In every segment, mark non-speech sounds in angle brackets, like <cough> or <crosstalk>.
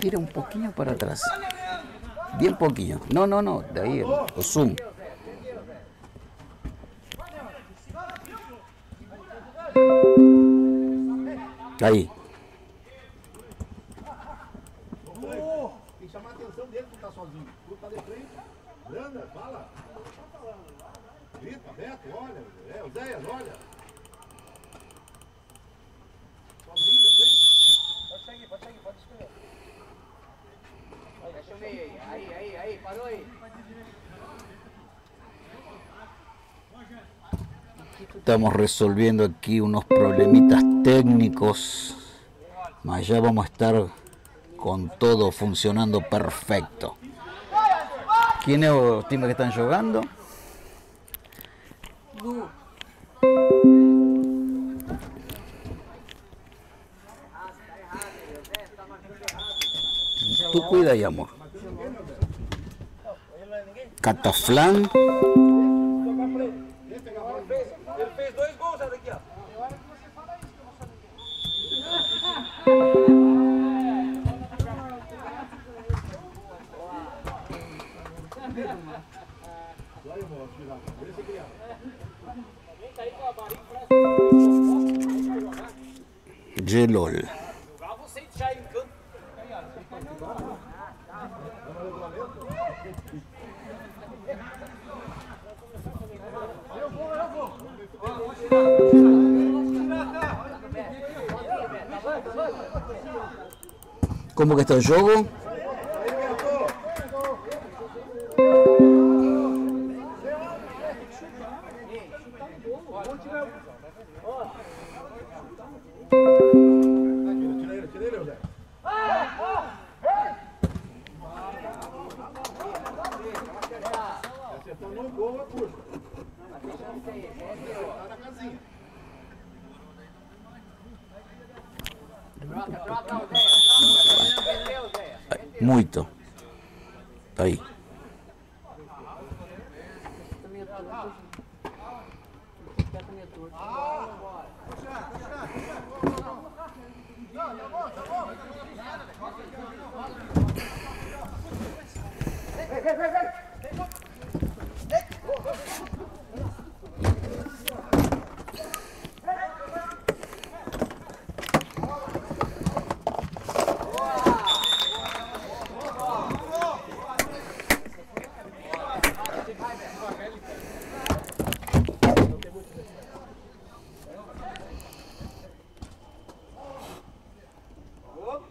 Tira un poquillo para atrás. Bien poquillo. No, no, no. De ahí el, el zoom. Aí. Tem que chamar a atenção dele que tá sozinho. Tu tá de frente. Branda, fala. Grita, Beto, olha. É, o Zéias, olha. Sozinho de frente. Pode seguir, pode seguir, pode escolher. Deixa eu ver aí, aí, aí, aí, parou aí. Estamos resolviendo aquí unos problemitas técnicos. Mas ya vamos a estar con todo funcionando perfecto. ¿Quién es los times que están jugando? Tú cuida ahí, amor. Cataflán. Jogo?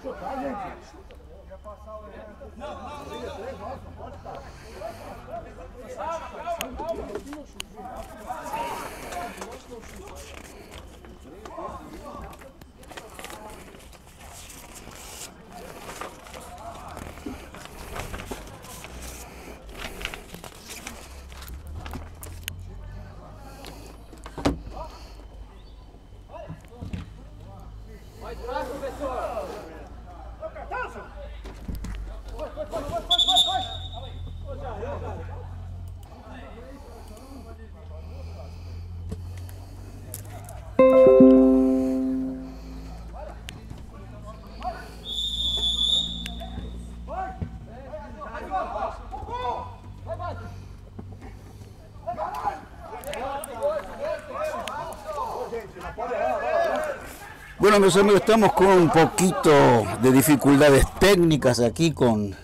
chutar, gente. Vai Bueno, mis amigos, estamos con un poquito de dificultades técnicas aquí con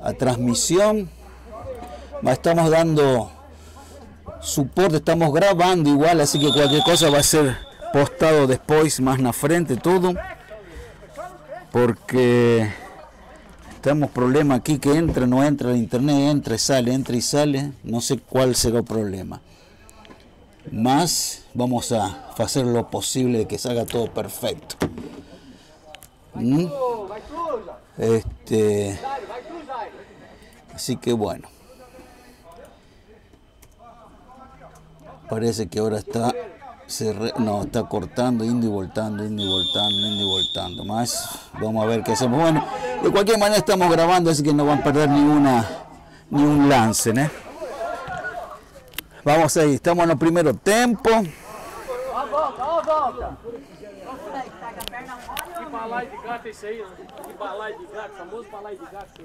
la transmisión. Estamos dando soporte, estamos grabando igual, así que cualquier cosa va a ser postado después, más na frente, todo. Porque estamos problema aquí que entra, no entra el internet, entra sale, entra y sale. No sé cuál será el problema. Más vamos a hacer lo posible de que salga todo perfecto. ¿Mm? Este, así que bueno. Parece que ahora está se no, está cortando, indo y voltando, indo y voltando, indo y voltando. Más, vamos a ver qué hacemos. Bueno, de cualquier manera estamos grabando, así que no van a perder ni una ni un lance, ¿no? Vamos ahí, estamos en el primer tiempo. Ó a volta, ó a volta. Que balaio de gato é esse aí, né? Que de gato, famoso balaio de gato.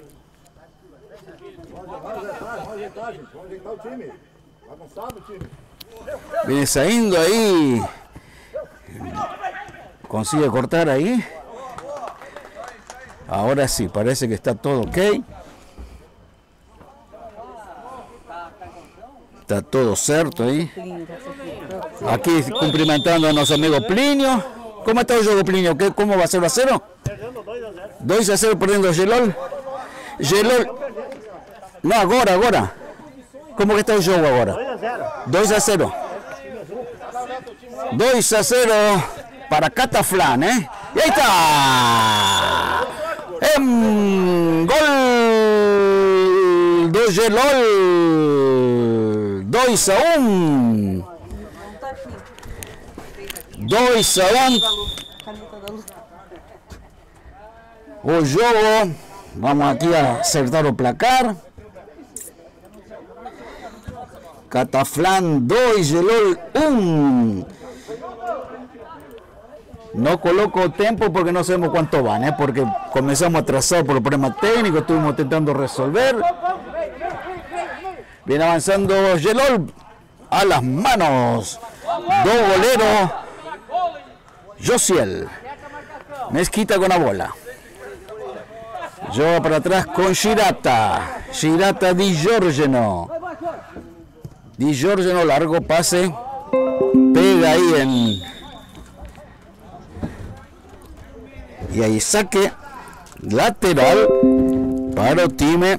Vamos ajeitar, gente. Vamos ajeitar o time. Bagunçado o time. Viene saliendo ahí. Consigue cortar ahí. Ahora sí, parece que está todo ok. Está todo certo ahí. Aquí cumprimentando a nuestro amigo Plinio. ¿Cómo está el juego, Plinio? ¿Qué, ¿Cómo va a ser a 0? 2 a 0 perdendo o Gelol. Gelol. No, agora, agora. Como que está o jogo agora? 2 a 0. 2 a 0 para Cataflán, ¿eh? Y ahí está. Em, gol do Gelol. 2 a 1. 2 a 1. O jogo. Vamos aqui a acertar o placar. Cataflán 2, Gelol 1. No coloco tiempo porque no sabemos cuánto van, ¿eh? porque comenzamos atrasados por el problema técnico, estuvimos intentando resolver. Viene avanzando Gelol a las manos. Dos goleros. Josiel. Mezquita con la bola. Lleva para atrás con Girata. Girata Di Giorgeno. Di Giorgeno, largo pase. Pega ahí en. Y ahí saque lateral para o time.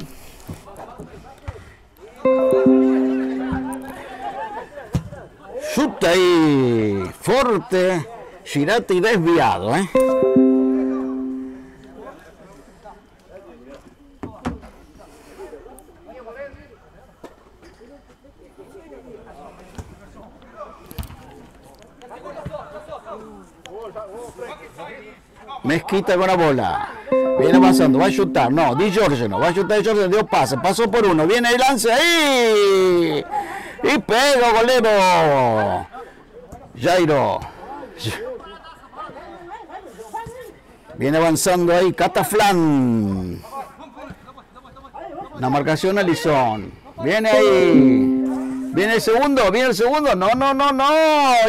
Chuta ahí fuerte. Girata y desviado, ¿eh? Mezquita con la bola. Viene avanzando, va a chutar. No, Di Giorgio va a chutar Di Giorgio, dio pase, pasó por uno. Viene el lance ahí. Y pega, golero. Jairo. Viene avanzando ahí, Cataflán. La marcación Alison. Viene ahí. Viene el segundo, viene el segundo. No, no, no, no.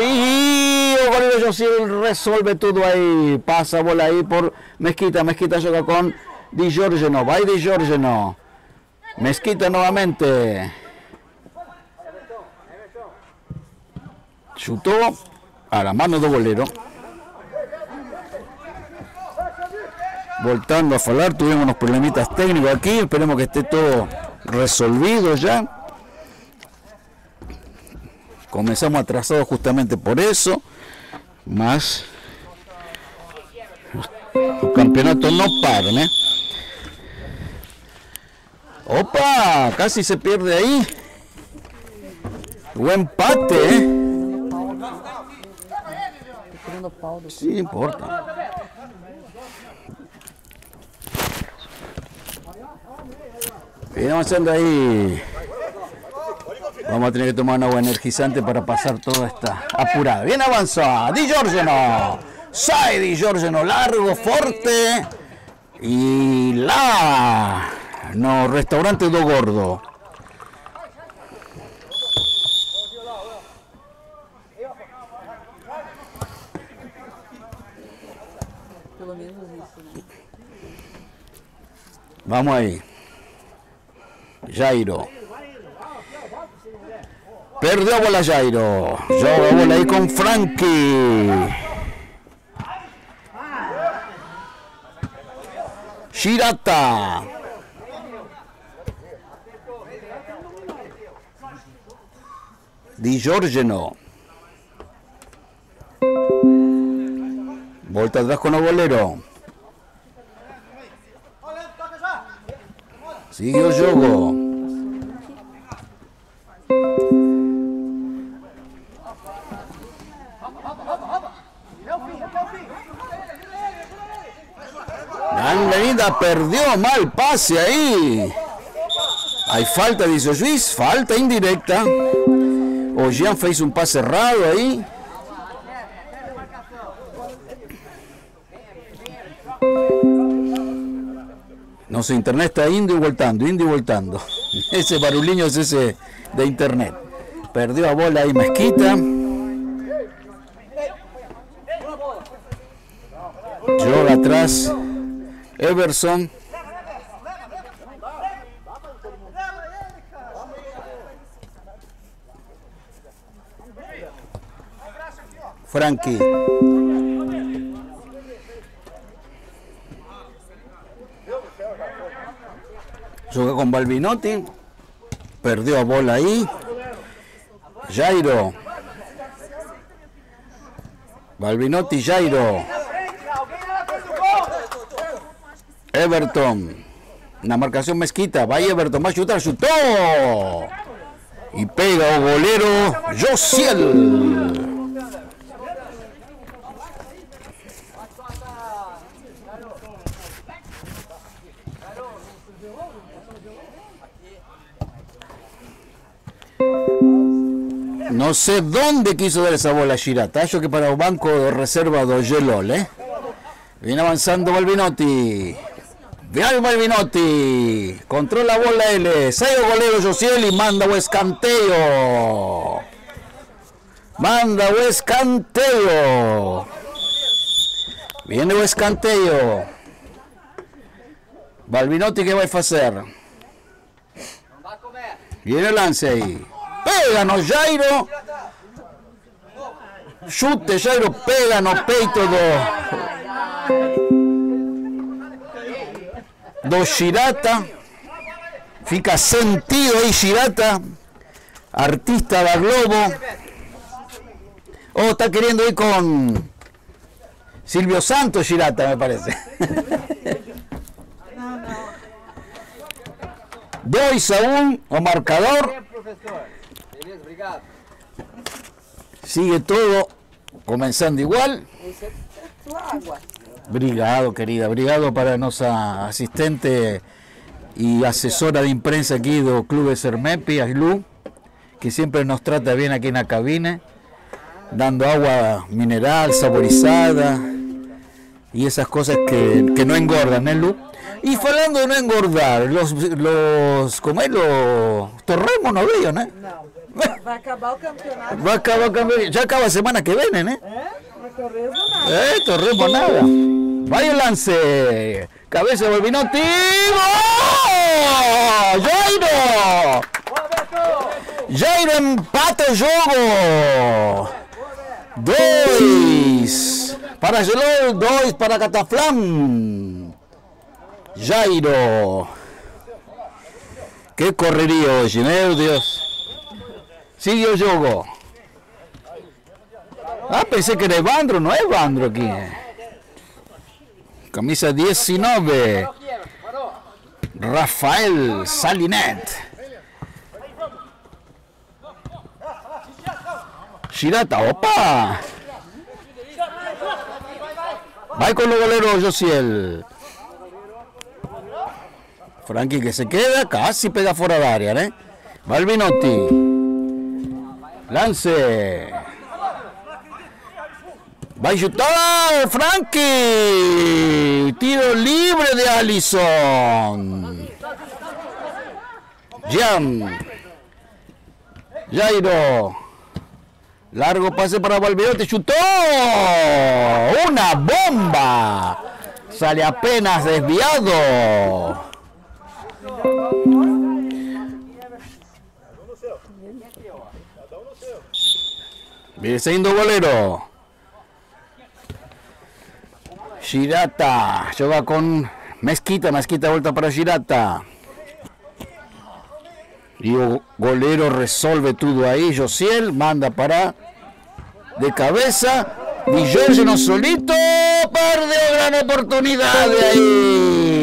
Y el golero Josiel resuelve todo ahí. Pasa bola ahí por Mezquita. Mezquita juega con Di Giorgio. Va Di Giorgio. Mezquita nuevamente. Chutó a la mano del golero. Voltando a falar, tuvimos unos problemitas técnicos aquí. Esperemos que esté todo resolvido ya. Comenzamos atrasados justamente por eso. Más. Los campeonatos no paran, ¿eh? ¡Opa! Casi se pierde ahí. Buen empate, ¿eh? Sí, importa. Viene avanzando ahí. Vamos a tener que tomar un agua energizante para pasar toda esta apurada. Bien avanzada. Di Giorgio. Sai Di Giorgio. Largo, fuerte. Y la. No, restaurante do gordo. Vamos aí. Jairo. Perdió bola Jairo. Yo bola ahí con Frankie. Shirata. Di Giorgeno. Volta atrás con Obolero. Golero. Sigue o jogo. Angelina perdió mal pase ahí. Hay falta, dice juiz, falta indirecta. O Jean fez um passe errado aí. Nosso internet está indo e voltando, indo e voltando. <laughs> Esse barulhinho é esse da internet. Perdeu a bola aí Mesquita. Joga atrás. Everson. Frankie. Joga con Balbinotti. Perdió a bola ahí. Jairo. Balbinotti, Jairo. Everton. Na marcación Mezquita. Va Everton. Va a chutar. Chutó. Y pega o golero Josiel. No sé dónde quiso dar esa bola Girata. Yo que para el banco de reserva de Gelol, ¿eh? Viene avanzando Balbinotti. Vial Balbinotti. Controla la bola L. Sale golero Josiel y manda o escanteo. Manda o escanteo. Viene o escanteo. Balbinotti, ¿qué va a hacer? Viene el lance ahí. Péganos, Jairo. Chute, Jairo, péganos, peito do. Do Girata. Fica sentido ahí, Girata. Artista da Globo. Oh, está queriendo ir con Silvio Santos, Girata, me parece. 2 a 1 o marcador. Sigue todo comenzando igual. Brigado, querida, brigado para nuestra asistente y asesora de imprensa aquí del Club de Sermepi, Aslu, que siempre nos trata bien aquí en la cabina, dando agua mineral, saborizada y esas cosas que, que no engordan, ¿eh, Lu? Y hablando de no engordar, los, los, como es, los torremos no veo, ¿no? Não. Vai acabar o campeonato. Va a acabar, campeón- ya acaba semana que viene, ¿eh? É? Mas talvez não nada. Eh, Torremo nada. Vaya el lance. Cabeza de Balbinotti. ¡Gol! ¡Jairo! Jairo empata el juego. Dois. Para Gelol, dois para Cataflán. Jairo. Qué correría hoy, meu Dios. El juego. Ah, pensé que era Evandro, no es Evandro aquí. Camisa 19, Parou. Rafael Salinet. Girata, opa. Va con los goleros Josiel. Frankie que se queda, casi pega fuera de área, ¿eh? Balbinotti. Lance. Va a chutar Frankie. Tiro libre de Allison. Jan. Jairo. Largo pase para Valverde. Chutó. Una bomba. Sale apenas desviado. Viene siendo golero. Girata. Juega con Mezquita. Mezquita vuelta para Girata. Y golero resuelve todo ahí. Josiel manda para de cabeza. Di Giorgio solito perdió gran oportunidad de ahí.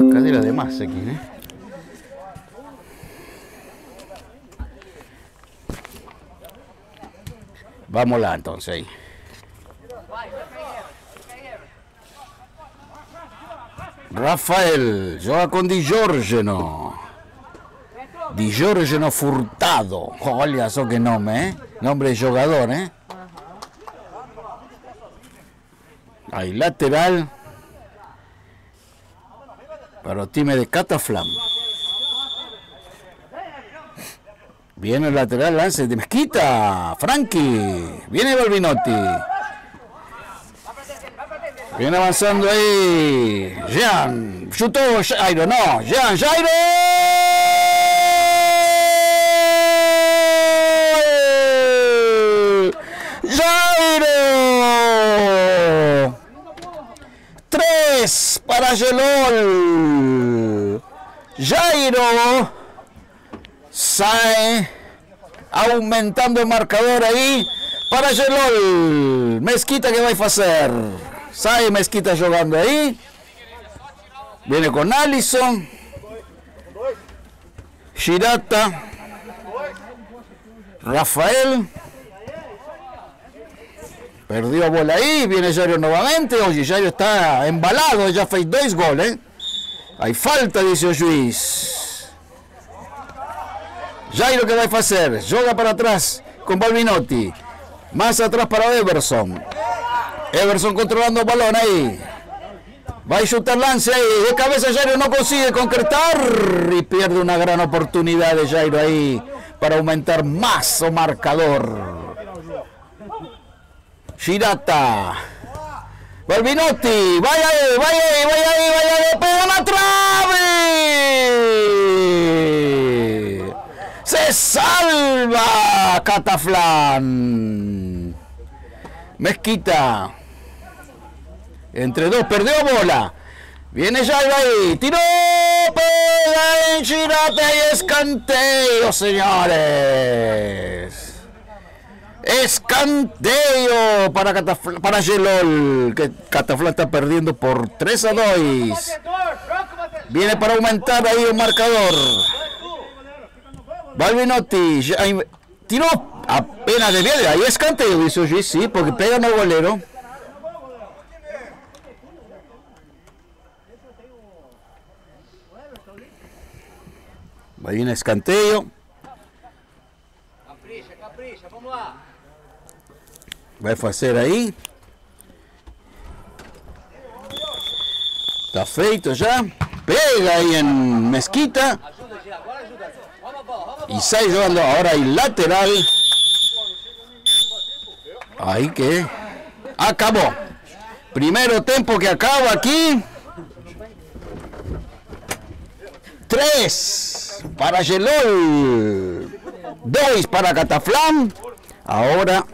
Unas caderas de más aquí, ¿eh? Lá entonces. Rafael gioca con Di Giorgeno. Di Giorgeno Furtado. Olha só que nome, ¿eh? Nombre de jugador, ¿eh? Ahí lateral. Para el time de Cataflam. Viene el lateral lance de Mezquita. Frankie. Viene Balbinotti. Viene avanzando ahí. Jean. Chutó Jairo. No. Jean. Jairo. Jairo. Tres para Gelol. Jairo. Sae aumentando el marcador ahí para Gelol. Mezquita que va a hacer. Sae Mezquita jugando ahí. Viene con Allison. Girata. Rafael. Perdió bola ahí. Viene Jairo nuevamente. Oye, Jairo está embalado. Ya fez dos goles. Hay falta, dice o juiz. Jairo que vai fazer? Joga para atrás com Balvinotti. Más atrás para Everson. Everson controlando balón ahí. Va a chutar lance ahí. De cabeza Jairo no consigue concretar. Y pierde una gran oportunidad de Jairo ahí para aumentar más o marcador. Girata. Balvinotti. Vaya ahí, vaya ahí, vaya ahí, vaya ahí. Pega la trave. Se salva Cataflán. Mezquita. Entre dos, perdió bola. Viene Jairo ahí. Tiró. Pega en Girata y escanteo, señores. Escanteo para, Catafl para Gelol. Que Cataflán está perdiendo por 3 a 2. Viene para aumentar ahí el marcador. Balvinotti. ya- Tiró apenas de bien. Ahí escanteo, dice juiz, sí, porque pega el golero. Ahí en escanteo. Capricha, capricha, vamos lá. Vai fazer aí. Tá feito já. Pega aí em Mesquita. E sai jogando agora em lateral. Aí que acabou. Primeiro tempo que acaba aqui. Três para Gelol. Dois para Cataflán. Ahora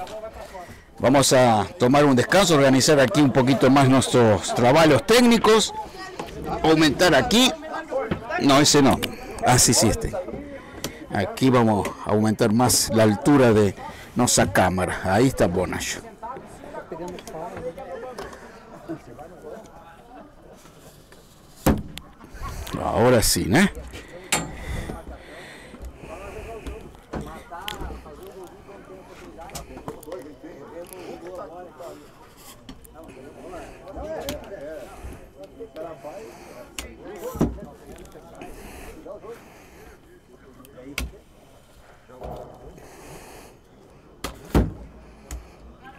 vamos a tomar un descanso, organizar aquí un poquito más nuestros trabajos técnicos. Aumentar aquí. No, ese no. Ah, sí, sí, este. Aquí vamos a aumentar más la altura de nuestra cámara. Ahí está Bonacho. Ahora sí, ¿no?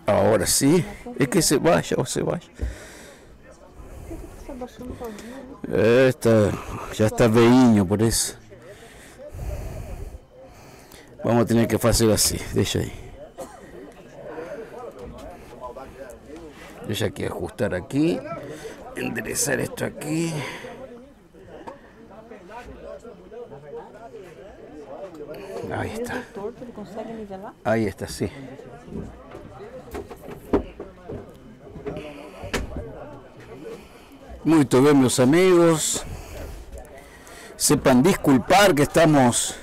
Ahora sí. Es que se vaya o se vaya. Está, já está veinho, por isso. Vamos ter que fazer assim. Deixa aí. Deixa aqui ajustar aqui. Enderezar esto aqui. Ahí está. Ahí está, sí. Muito bem, meus amigos. Sepan disculpar que estamos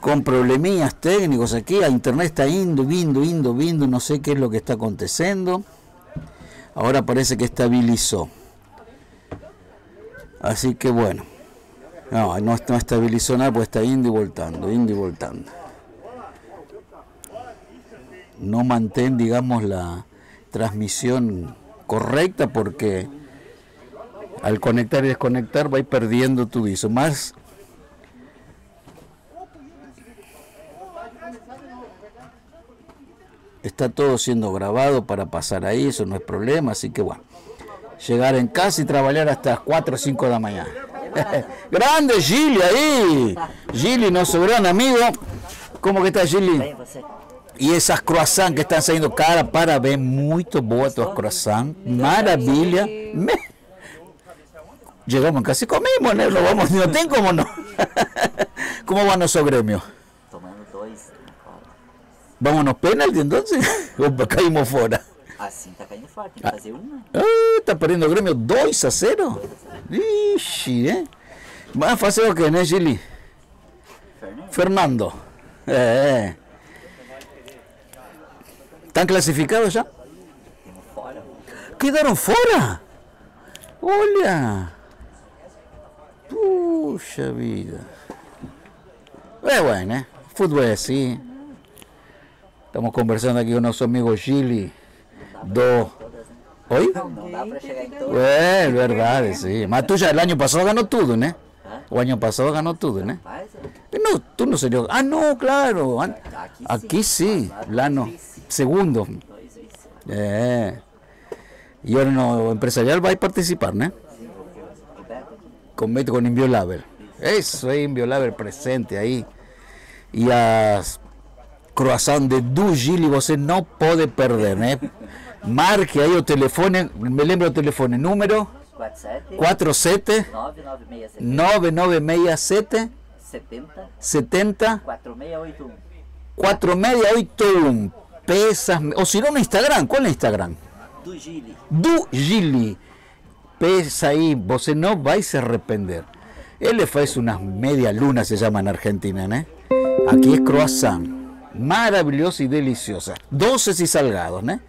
con problemillas técnicos aquí. A internet está indo, vindo, indo, vindo. No sé qué es lo que está acontecendo. Ahora parece que estabilizó. Así que bueno. No, no, no estabilizó nada, pues está indo y voltando, indo y voltando. No mantén, digamos, la transmisión correcta porque al conectar y desconectar va a ir perdiendo tu viso. Más está todo siendo grabado para pasar ahí, eso no es problema, así que bueno, llegar en casa y trabajar hasta las 4 o 5 de la mañana. <laughs> Grande Gili aí! Gili, nosso grande amigo. Como que tá, Gili? Bem, você. E essas croissants que estão saindo, cara, parabéns, muito boa tua croissant, maravilha. Llegamos en casa y comimos, ¿no? Vamos, no tem como no. ¿Cómo va nuestro gremio? Tomando dois na cola. ¿Vamos nos penalti entonces? ¿O <laughs> caímos fuera? Assim tá caindo fora, tem que fazer uma. Ah, está perdiendo el gremio 2 a 0. Ixi, ¿eh? Más fácil que ¿no, Gili? Fernando, Fernando. Eh. ¿Están clasificados ya? temos fora. Quedaron fuera. Olha. Puxa vida. É bueno, né? Fútbol é assim. Estamos conversando aqui com nosso amigo Gili do. Oi? Não dá pra chegar em todos. É verdade, sim. Mas tu já, o ano passado ganhou tudo, né? O ano passado ganhou tudo, né? Mas, é, No, tú no serías. Ah, no, claro. Aquí Aquí sí, lá no. Segundo. dois vice. É. E ahora no empresarial vai participar, né? Convete con Inviolable. Eso es Inviolable presente aí. E as croissant de Du Gili você não pode perder, né? Marque aí o telefone, me lembro o telefone, número 47, 47 99670 9967 70 70 4681. 4681. Pesas, o si no no Instagram, ¿cuál es Instagram? Do Gili. Pesa aí, você não vai se arrepender. Ele faz unas media lunas, se llama en Argentina, ¿no? Aquí es croissant. Maravillosa y deliciosa. Doces y salgados, ¿no?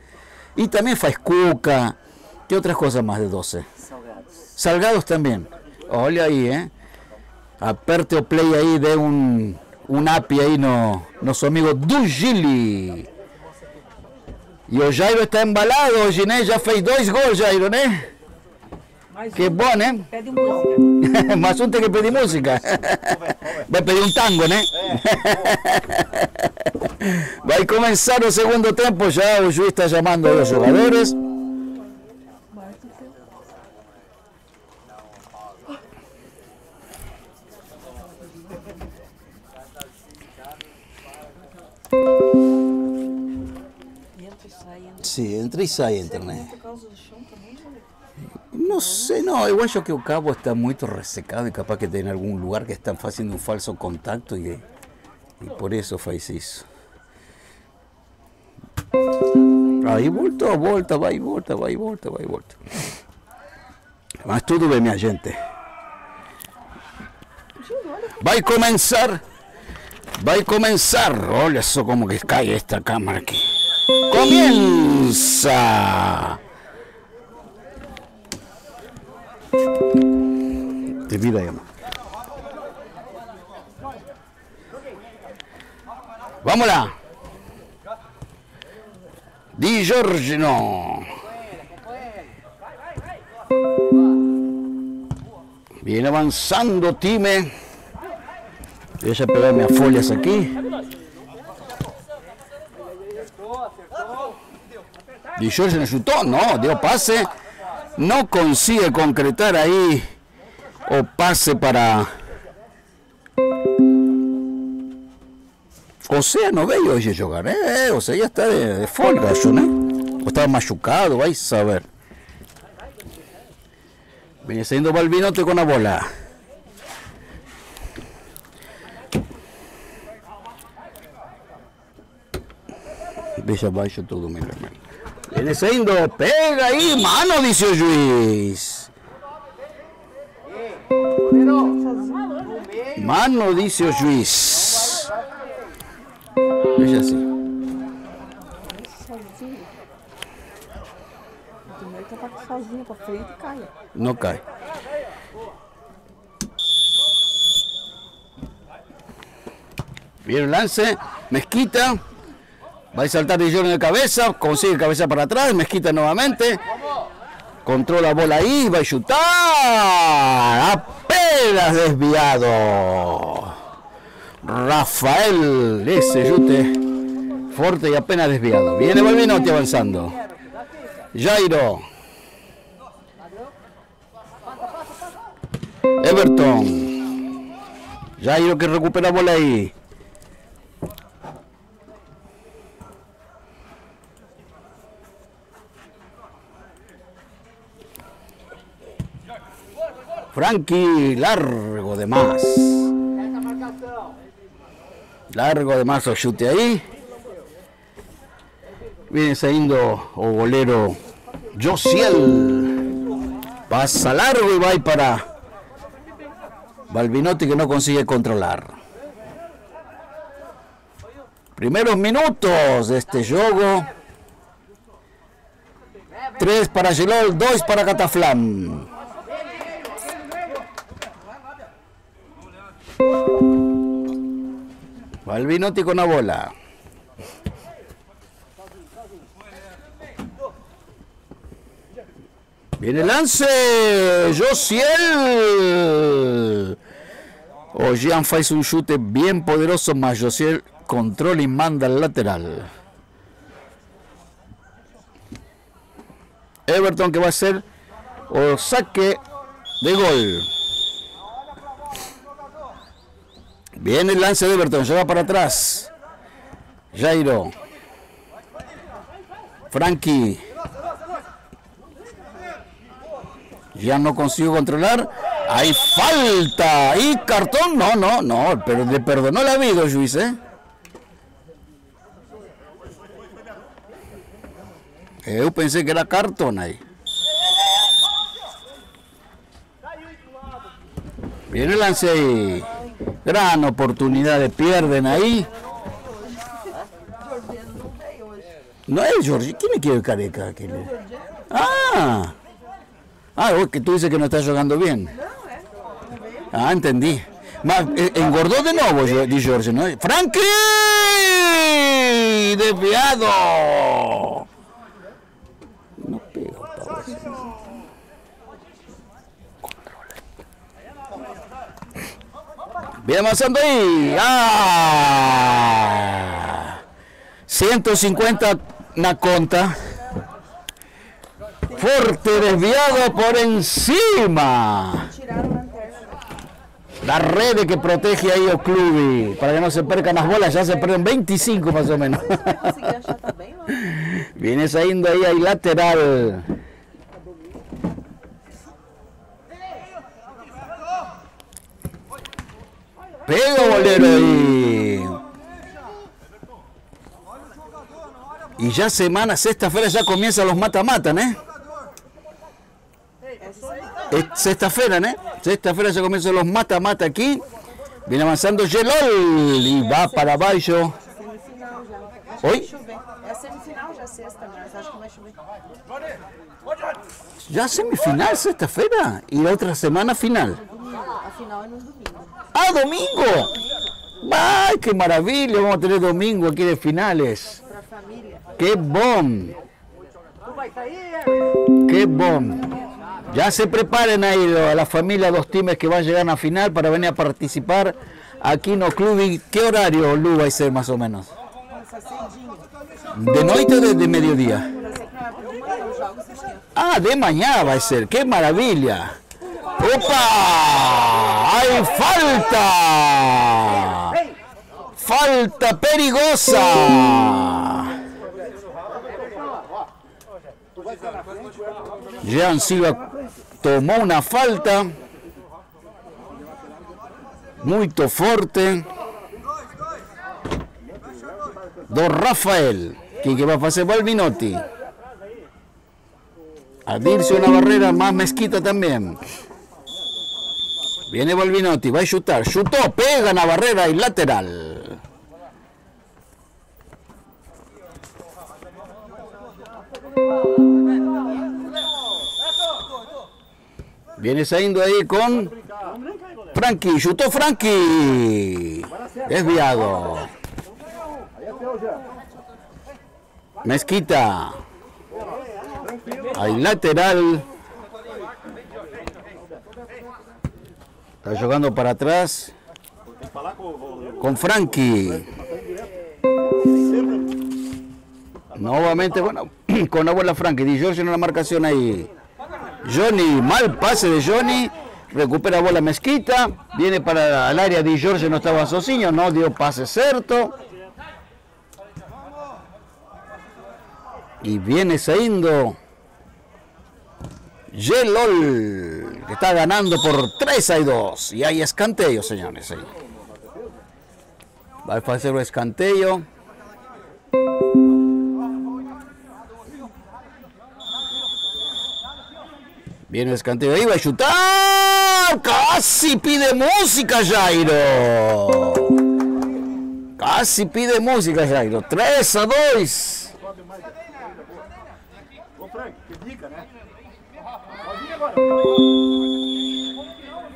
Y también faz cuca. ¿Qué otras cosas más de 12? Salgados. Salgados también. Olha aí, ¿eh? Aperte o play aí, dê um, um app aí no nosso amigo Du Gili. E o Jairo está embalado hoje, né? Já fez dois gols, Jairo, né? Um. bom, né? Pede música. <laughs> Um tem que <laughs> pedir música. Vai pedir um tango, né? Vai começar o segundo tempo já. O juiz está chamando aí os jogadores. Entra e sai, entra. E sai a internet. Por causa do chão também, né? No sé, no, eu acho que o cabo está muito ressecado e capaz que tem algum lugar que estão fazendo um falso contacto e, e por isso faz isso. Aí voltou, volta, vai, volta, vai, volta, vai, volta. Mas tudo bem, minha gente. Vai começar, vai começar. Olha só como que cai esta cámara aqui. Comienza. Vamos lá. Di Giorgino. Viene avanzando time. Deixa eu pegar minhas folhas aqui. Di Giorgino chutó, no, dio pase. No consigue concretar ahí o pase para. O sea, no veio hoje jogar, eh? O sea, ya está de, folga, yo, ¿no? O estaba machucado, vais a saber. Viene saindo Balbinote con la bola. Veja abaixo todo, meu irmão. Viene saindo, pega aí, mano, disse o juiz. Mano, disse o juiz. Veja assim. Sozinho. O meio tá com sozinho pra frente e cai. Não cai. Bien lance, Mezquita, va a saltar de Jordan de cabeza, consigue cabeza para atrás, Mezquita nuevamente, controla la bola ahí, va a chutar, apenas desviado. Rafael, ese chute fuerte y apenas desviado. Viene Balvinotti avanzando. Jairo. Everton. Jairo que recupera bola ahí. Frankie, largo de más. Largo de más o chute ahí. Viene saliendo o bolero Josiel. Pasa largo y va para Balbinotti que no consigue controlar. Primeros minutos de este juego. Tres para Gelol, dos para Cataflam. Balbinotti con la bola. Viene el lance. Josiel. O Jean faz un chute bien poderoso, mas Josiel controla y manda al lateral. Everton que va a hacer o saque de gol. Viene el lance de Everton, lleva para atrás. Jairo. Frankie. Ya no consigo controlar. Hay falta. Y cartón. No, no, no. Pero le perdonó la vida, juiz, ¿eh? Eu pensé que era cartón ahí. Viene el lance ahí. Gran oportunidad de pierden ahí. No es Jorge. ¿Quién quiere careca? aquele? Ah. Ah, vos que tú dices que no está jugando bien. Ah, entendí. Mas, eh, engordó de nuevo, di Jorge, ¿no? ¡Frankie! ¡Desviado! No pego, pavo. Bien avanzando ahí. ¡Ah! 150 na conta. Fuerte desviado por encima. La red que protege ahí o clube para que no se percan las bolas, ya se pierden 25 más o menos. Viene saliendo ahí al lateral. Pega bolero. Y ya semana, sexta-feira ya comienzan los mata-mata, ¿eh? Es sexta-feira, ¿eh? Sexta-feira ya comienzan los mata-mata aquí. Viene avanzando Gelol y va para abajo. Oi? É a semifinal sexta, mas acho que vai semana final. ¡Ah, domingo! ¡Ay, qué maravilla! Vamos a tener domingo aquí de finales. ¡Qué bom! ¡Qué bom! Ya se preparen ahí a la familia, dos times que van a llegar a final para venir a participar aquí el club. ¿Y qué horario, Lu, va a ser más o menos? ¿De noche o de, mediodía? Ah, de mañana va a ser. ¡Qué maravilla! ¡Opa! ¡Hay falta! ¡Falta perigosa! Jean Silva tomó una falta. Muy fuerte. Do Rafael, que va a hacer Balvinotti. Adirse una barrera más mezquita también. Viene Balvinotti, va a chutar. Chutó, pega en la barrera y lateral. Viene saliendo ahí con Frankie. Chutó Frankie. Desviado. Mezquita. Hay lateral. Está jugando para atrás. Con Frankie. Nuevamente, bueno, <clears throat> con la bola Frankie. Di Giorgio en la marcación ahí. Johnny, mal pase de Johnny. Recupera bola Mezquita. Viene para el área Di Giorgio, no estaba Socinho, no dio pase certo. Y viene saliendo Yelol, que está ganando por 3 a 2. Y hay escanteio, señores. Va a hacer un escanteio. Viene el escanteio ahí, va a chutar. Casi pide música, Jairo. Casi pide música, Jairo. 3 a 2. Ô, Frank, que dica, né? Sozinho agora.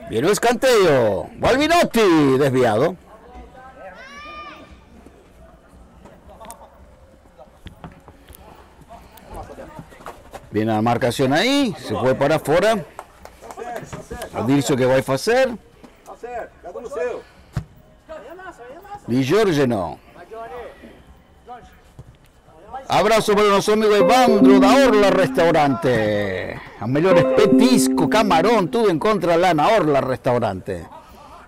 Viene el escanteio. Balvinotti, desviado. Viene la marcación ahí, se fue para afuera. Adilson que va a seu. Di Giorgio no. Abrazo para los amigos de Bandro da Orla Restaurante. A mejores petisco, camarón, todo en contra de Lana Orla Restaurante.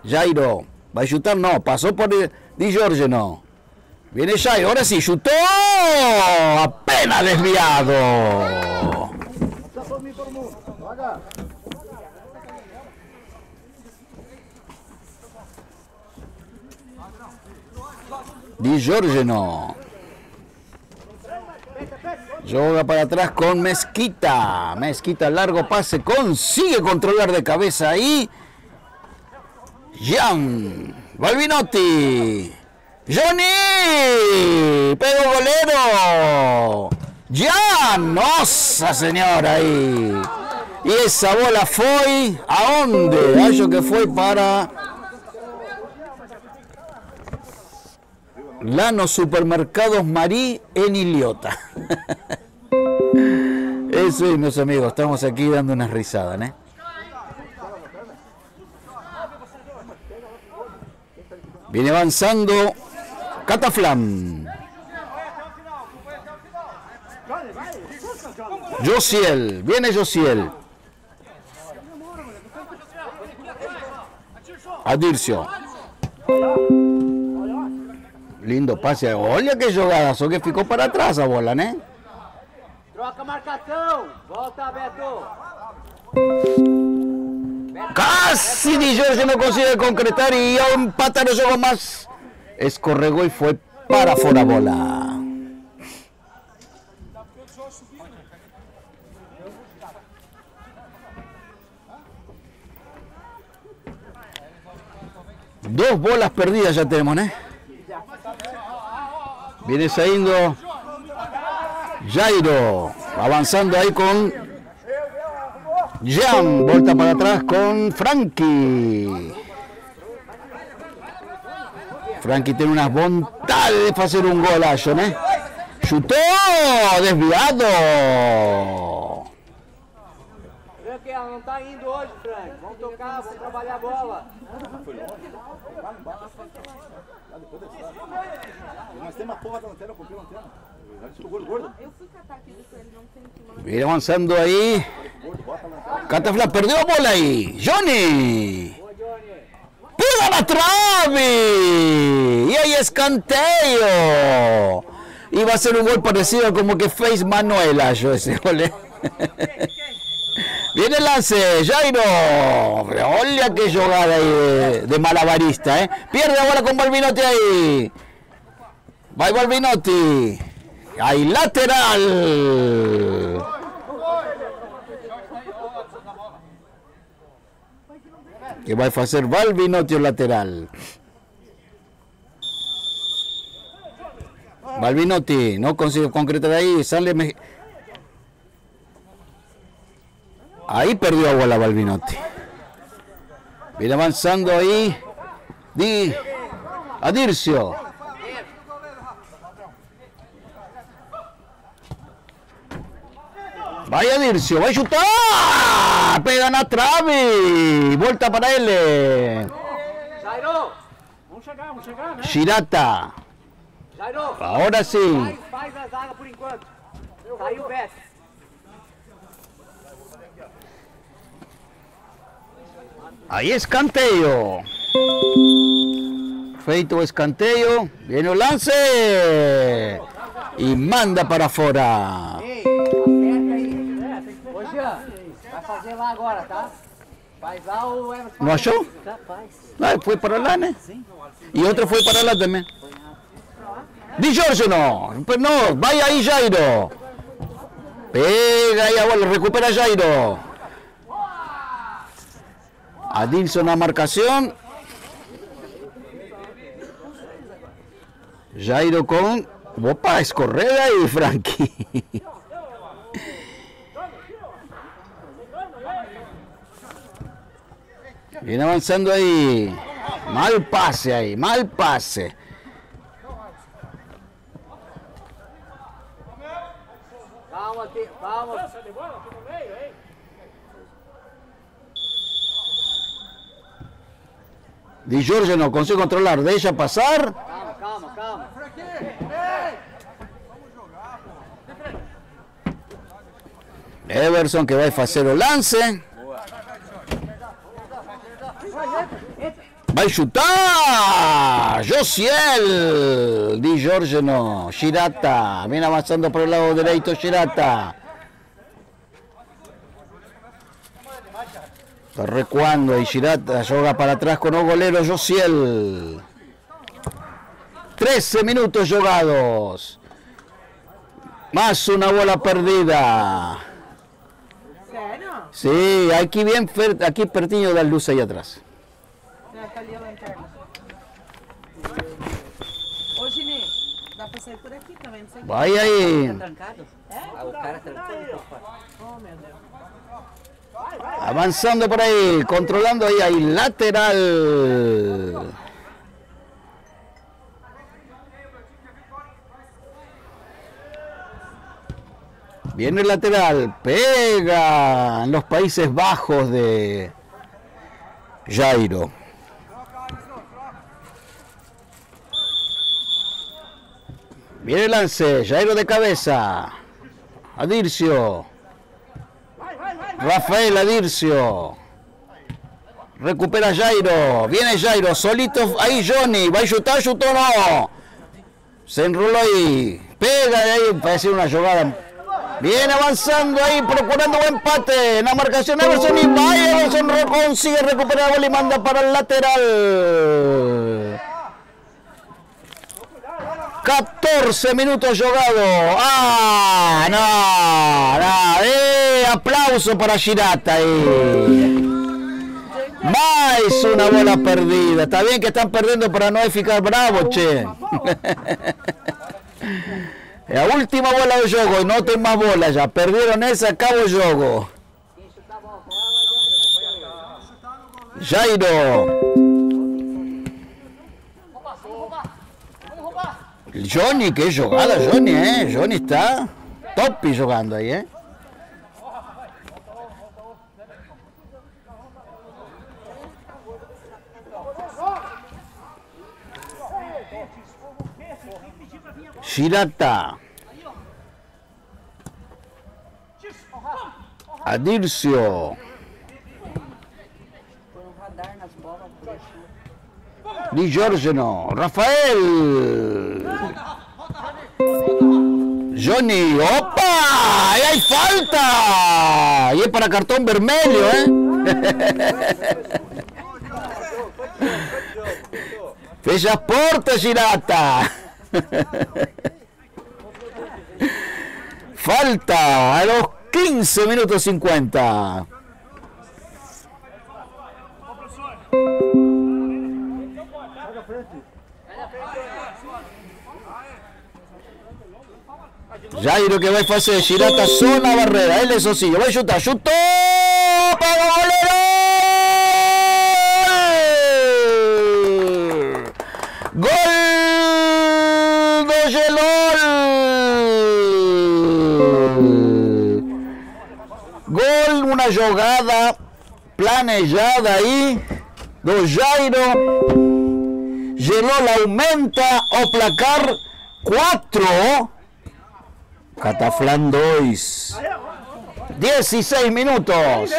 Jairo, va a chutar, no, pasó por Di Giorgio no. Viene Jairo, ahora sí, chutó. Apenas desviado. Di Giorgio no. Yoga para atrás con Mezquita. Mezquita, largo pase, consigue controlar de cabeza ahí. Jan. Balvinotti. Johnny. Pedro Golero. Jan. Nossa señora ahí. Y esa bola fue a dónde? Acho que fue para Lano Supermercados Marí en Iliota. <laughs> Eso es, meus amigos, estamos aquí dando unas risadas, ¿eh? Viene avanzando Cataflam. Josiel, viene Josiel. Adircio. Lindo pase. Olha que jogada, só que ficou para trás a bola, né? Troca a marcação. Volta, Beto. Casi Di Giorgio no consigue concretar y a empatar el juego más. Escorregó y fue para fuera bola. Dos bolas perdidas ya tenemos, ¿eh? Viene saliendo Jairo, avanzando ahí con Jan, vuelta para atrás con Frankie. Frankie tiene unas bondades de hacer un golazo, ¿eh? Chutó, desviado. Frank, ela não indo hoje, Frank. Vamos tocar, vamos trabalhar a bola. Nós temos a porra da lanterna, eu comprei a lanterna. Já disse que o gordo, gordo. Eu fui catar aqui do ele não tem que mandar. Viene avanzando ahí. Catafla perdió la bola ahí. Johnny. Pega la trave. Y hay escanteo. Y va a ser un gol parecido como que Face Manuel Ayo ese gol. ¿eh? Viene el lance, Jairo. Olha que jugada ahí de, de malabarista. ¿eh? Pierde ahora con Balvinotti ahí. Va Balvinotti. Hay lateral. que vai fazer Balbinotti o lateral. Balbinotti no consigue concretar ahí, sale me- Ahí perdió agua la Balbinotti. Viene avanzando ahí. Di Adircio. Vaya Dircio, vai chutar! Pega na trave! Volta para ele! Jairo! Vamos chegar, vamos chegar, né? Girata! Jairo! Agora sim! Faz, faz a zaga por enquanto. Saiu o Beto. Ahí escanteio. Feito o escanteio. Viene o lance. E manda para fora. Jean, vai fazer lá agora, tá? Faz lá o Everton. Não achou? Capaz. Foi para lá, né? E outro foi para lá também. Di Giorgio no. Pues no, vai aí Jairo. Pega aí a bola, recupera Jairo. Adilson na marcação. Jairo com. Opa, escorrega aí, Frankie. <laughs> Viene avanzando ahí. Mal pase ahí, mal pase. De no meio, hein? Di Giorgio no consigue controlar, deja pasar. Calma, calma, calma. Everson que vai fazer o lance. Vai chutar. Josiel. Di Giorgio no. Girata. Viene avanzando por el lado derecho Girata. Está recuando y Girata joga para atrás con o golero Josiel. 13 minutos jogados. Más una bola perdida. Sí, aquí bien, aquí pertinho da luz aí atrás. Já tá ali a lanterna. Ô, Gini, dá pra sair por aqui também, não sei o que. Vai aí. Tá trancado? Ah, o cara trancou. ele tá fora. Oh, meu Deus. Avanzando por ahí, controlando ahí, ahí, lateral. Viene el lateral, pega en los Países Bajos de Jairo. Viene el lance, Jairo de cabeza. Adircio. Rafael Adircio. Recupera Jairo. Viene Jairo. Solito ahí Johnny. Va a chutar, chutó no. Se enroló ahí. Pega de ahí. Parece una jugada. Viene avanzando ahí, procurando un empate. En la marcación Everson y. Everson consigue recuperar la bola y manda para el lateral. 14 minutos jugado. Ah, no, no. Eh, aplauso para Girata ahí. Más una bola perdida. Está bien que están perdiendo para no ficar bravo, che. <laughs> La última bola do jogo y no tem más bola ya. Perdieron esa, acabó el juego. Jairo. Johnny, qué jugada, Johnny, eh. Johnny está top jugando ahí, eh. Shirata. Adircio. Di Giorgio, Rafael. Johnny, opa, hay falta. Y es para cartón vermelho, ¿eh? <laughs> Portas, Girata. <laughs> Falta a los 15 minutos 50. Jairo que vai fazer, Girata só na barreira, ele sozinho, vai chutar, chutou, pega o goleiro! Gol do Gelol! Gol, uma jogada planejada aí do Jairo. Gelol aumenta o placar 4. Cataflán 2. 16 minutos.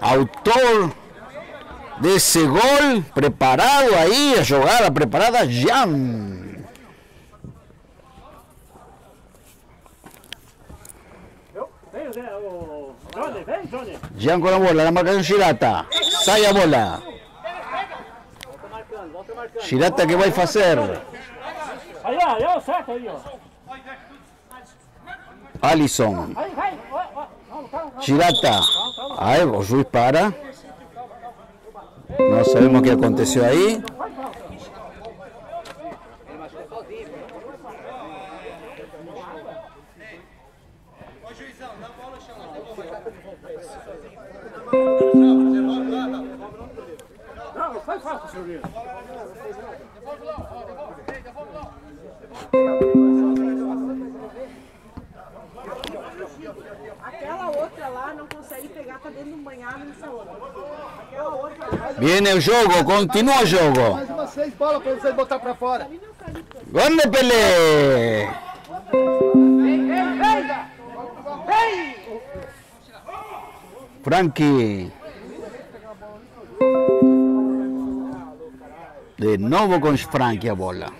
Autor desse gol, preparado aí, a jogada preparada, Jan. Jan com a bola, na marcação Girata. Sai a bola. Girata que vai fazer? Aí, ó, aí, ó, certo aí, ó. Alisson. Aí, vai, ó, ó. Vamos, calma, calma. Girata. Aí o juiz para. Não sabemos aí. Ele machucou sozinho. Viene o jogo, continua o jogo. Mais uma seis bolas pra vocês botar pra fora. De Pelé. Frankie. De novo com Frankie a bola.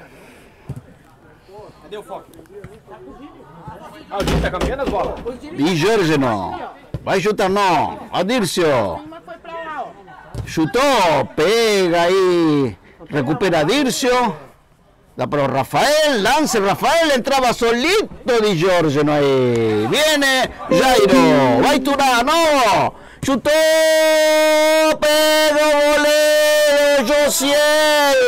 Ah, o Dinho tá cambiando as bolas? Di Jorge não. Vai chutar não. Adírcio. Uma foi pra lá, ó. Chutou. Pega aí. Recupera Dircio. Da para o Rafael. Lance Rafael. Entraba solito Di Giorgio ahí. Viene Jairo. Vai Turá. No. Chutó. Pegó voleo. Josiel.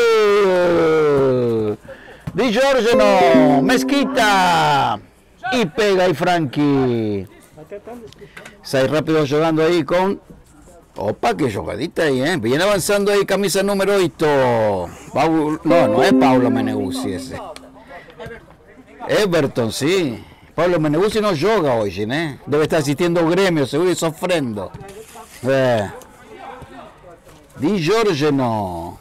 Di Giorgio. Mezquita. Y pega ahí Frankie. Sai rápido jugando ahí con Opa, qué jogadita ahí, ¿eh? Viene avanzando ahí, camisa número 8. Pau- No, no es Paulo Meneguzzi ese. Everton, sí. Pablo Meneguzzi no joga hoy, ¿eh? Debe estar asistiendo al gremio, seguro, y sofrendo. Eh. Di Giorgio no.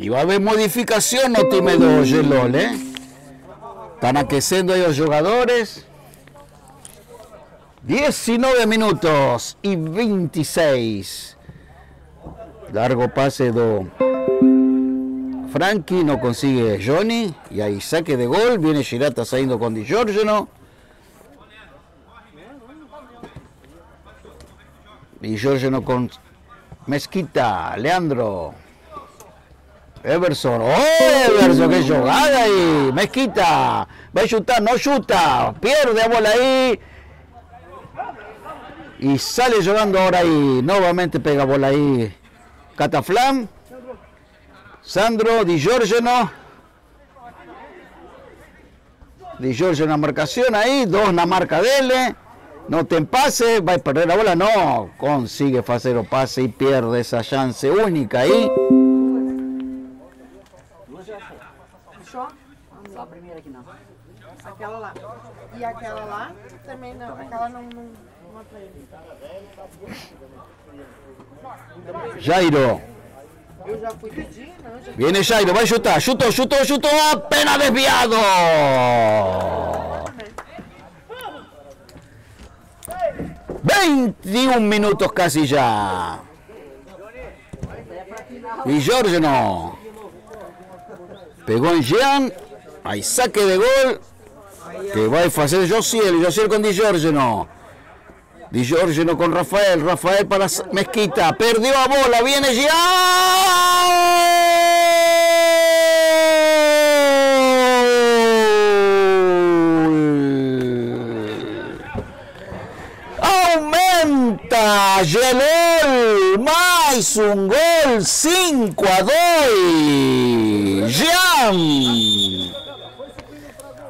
Y va a haber modificación no time do Gelol, ¿eh? Están aqueciendo ahí los jugadores. 19 minutos y 26. Largo pase do Frankie, no consigue Johnny. Y ahí saque de gol. Viene Girata saliendo con Di Giorgio. Di Giorgio con Mezquita, Leandro. Everson, ¡oh Everson, qué jugada ahí! Mezquita, va a chutar, no chuta, pierde a bola ahí. Y sale jugando ahora ahí, nuevamente pega bola ahí. Cataflán, Sandro, Di Giorgio. Di Giorgio en la marcación ahí, dos la marca de él. No te pase, va a perder la bola, no, consigue hacer o pase y pierde esa chance única ahí. Aquela lá. E aquela lá também não. Aquela não. não, não atraiu. Jairo. Eu já fui pedir, não. Já Viene Jairo, va a chutar, chutó, chutó, chutó, apenas desviado. 21 minutos casi ya. Y Giorgio no. Pegó en Jean, hay saque de gol. Que va a hacer Josiel, Josiel con Di Giorgio no. Di Giorgio con Rafael, Rafael para Mezquita, perdió a bola, viene ya. Aumenta Gelol, más un gol, 5 a 2. Jean.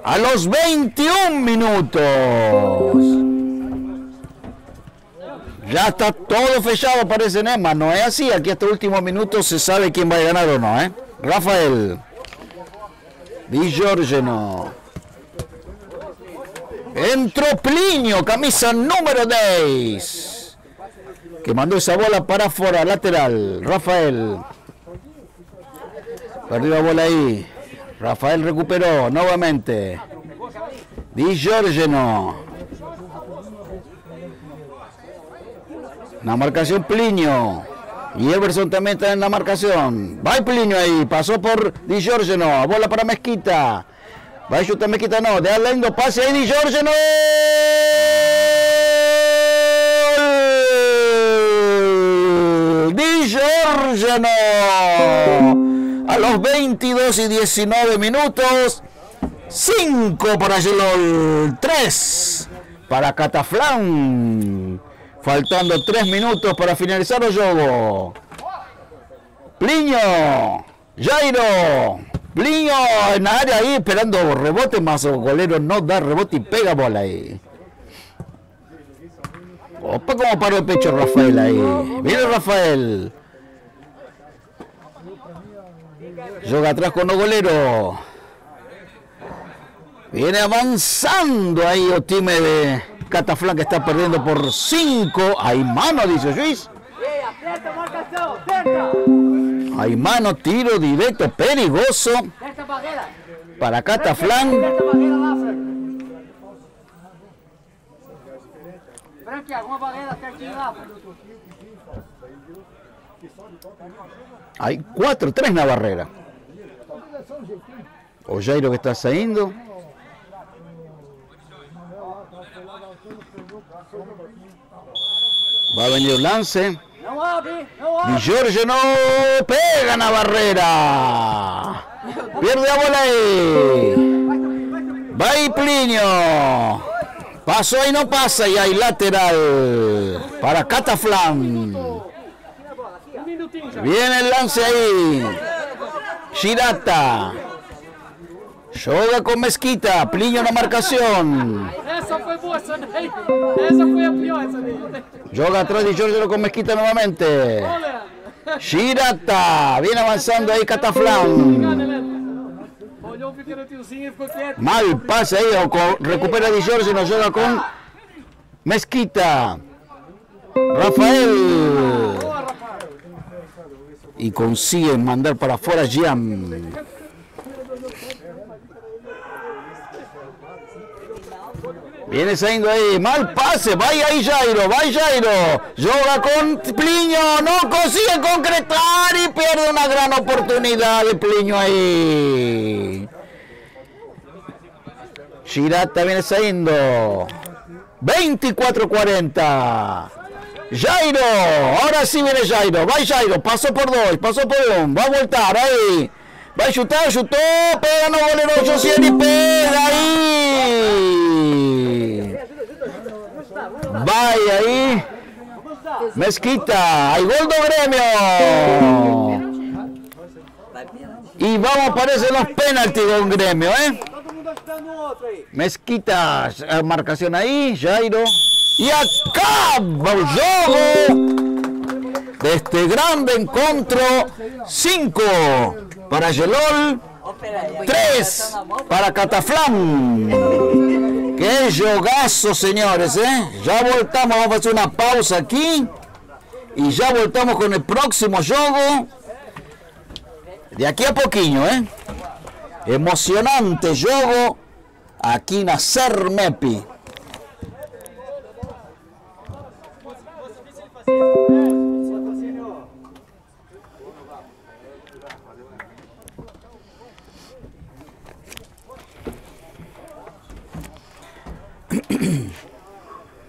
A los 21 minutos. Ya está todo fechado, parece Nema. No es así. Aquí hasta el último minuto se sabe quién va a ganar o no, ¿eh? Rafael. Di Giorgeno. Entró Plinio, camisa número 10. Que mandó esa bola para afuera, lateral. Rafael. Perdió la bola ahí. Rafael recuperó nuevamente. Di Giorgeno. La marcación Plinio. Y Everson también está en la marcación. Va Plinio ahí. Pasó por Di Giorgeno. Bola para Mezquita. Va a chutar Mezquita, no. Deja lindo pase ahí Di Giorgeno. Di Giorgeno. A los 22 y 19 minutos. 5 para Gelol. 3 para Cataflán. Faltando 3 minutos para finalizar el juego. Pliño. Jairo. Pliño en la área ahí esperando rebote más o golero no da rebote y pega bola ahí. Opa, como paró el pecho Rafael ahí. Viene Rafael. Joga atrás con los goleros. Viene avanzando ahí el time de Cataflán que está perdiendo por 5. Hay mano, dice Luis. Hay mano, tiro directo, perigoso para Cataflán. Aperta a barreira lá, arruma a Hay 4, 3 en la barrera. O Jairo que está saliendo. Va a venir el lance. Y! Giorgio no pega barrera. Pierde la bola ahí. Va ahí Plinio. Pasó y no pasa y hay lateral para Cataflán. Viene el lance ahí. Girata. Joga con Mezquita. Plinio en la marcación. Essa foi boa, essa daí. Essa foi a pior, essa daí. Joga atrás de Giorgio con Mezquita nuevamente. Girata. Viene avanzando ahí Cataflán. Mal pase ahí. O recupera Di Giorgio. Nos juega con Mezquita. Rafael. Y consiguen mandar para afuera Gian. Viene saliendo ahí, mal pase, vaya ahí Jairo, va Jairo, joga con Pliño, no consigue concretar y pierde una gran oportunidad de Pliño ahí. Girata viene saliendo, 24-40. Jairo, ahora sí viene Jairo, va Jairo, pasó por dos, pasó por un, va a voltar ahí. Va a chutar, chutó, pega, no golero 800 y pega ahí. Vaya ahí. Mezquita, hay gol gremio. Y vamos, aparecen los penaltis con gremio, ¿eh? Mezquita, marcación ahí, Jairo. Y acaba el juego de este grande encuentro. 5 para Gelol, 3 para Cataflán. Qué jogazo, señores, ¿eh? Ya voltamos, vamos a hacer una pausa aquí. Y ya voltamos con el próximo juego. De aquí a poquinho, ¿eh? Emocionante juego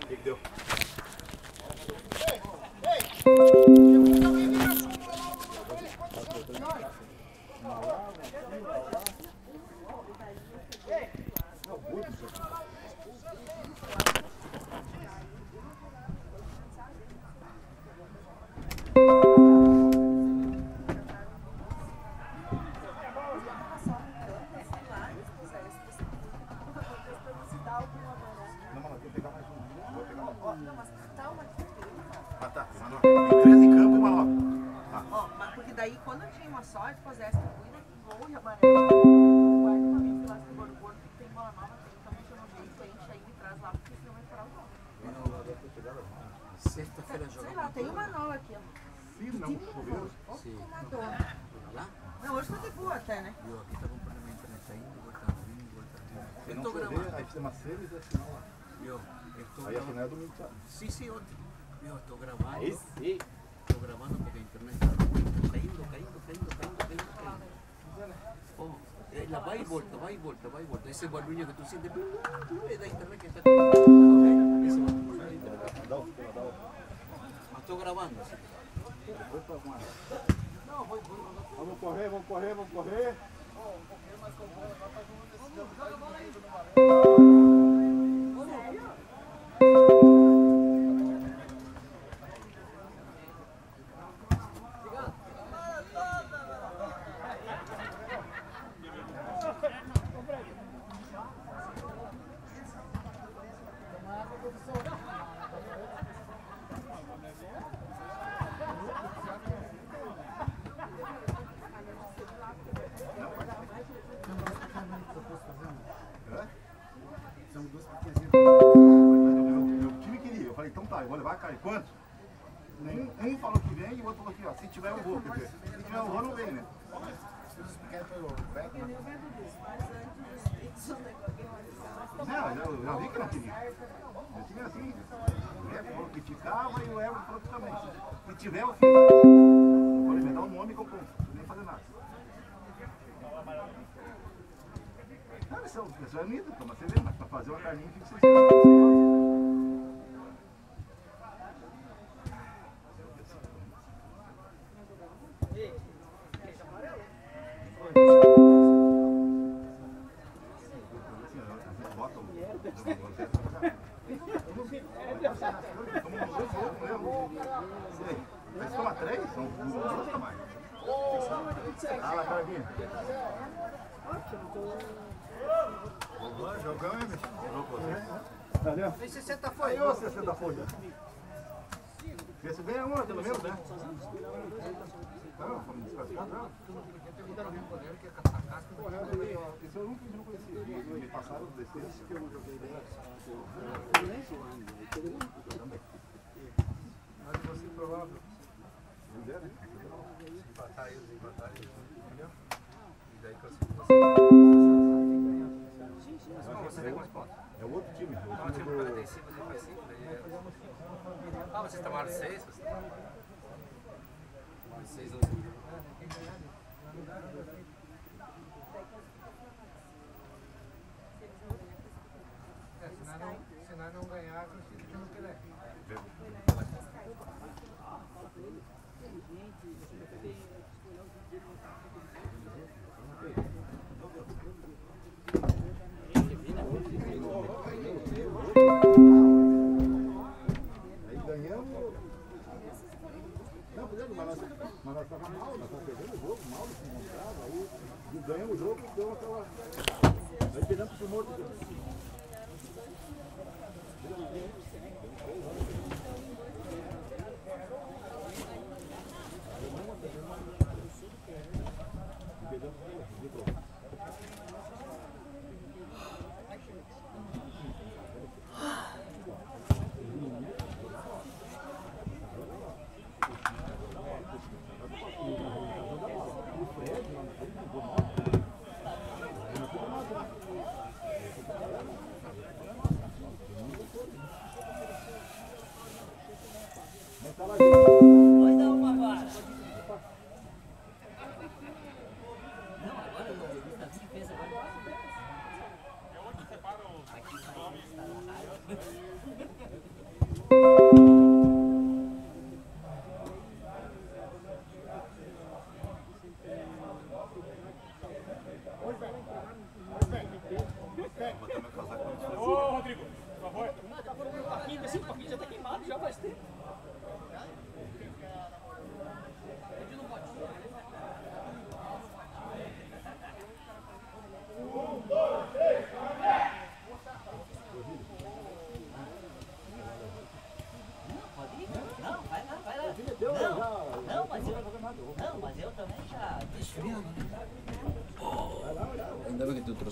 que deu? Ei, ei. Aí você uma cedo e assim, ó. Eu, eu tô Aí a final é domingo, sabe? Sim, sim, ontem. Eu tô gravando. Aí sim. Tô gravando porque a internet tá caindo, caindo, caindo, caindo, caindo, caindo. Oh, ela vai e volta, vai e volta, vai e volta. Esse barulho que tu sientes é da internet que está caindo. Esse barulho. Dá o. Mas tô gravando. Vamos correr, vamos correr, vamos correr. Thank you. Cara. Quanto? Um, um falou que vem e o outro falou que, ó, se tiver eu vou. Se tiver eu vou, não vem, né? Não, eu já vi que não queria. Eu tinha assim, o Evo falou que ficava e o Evo falou que também. Se tiver, eu fico. Falei, me dá um nome que eu compro, não nem fazer nada. Não, eles são, eles são unidos, toma cerveja, mas pra fazer uma carninha fica sem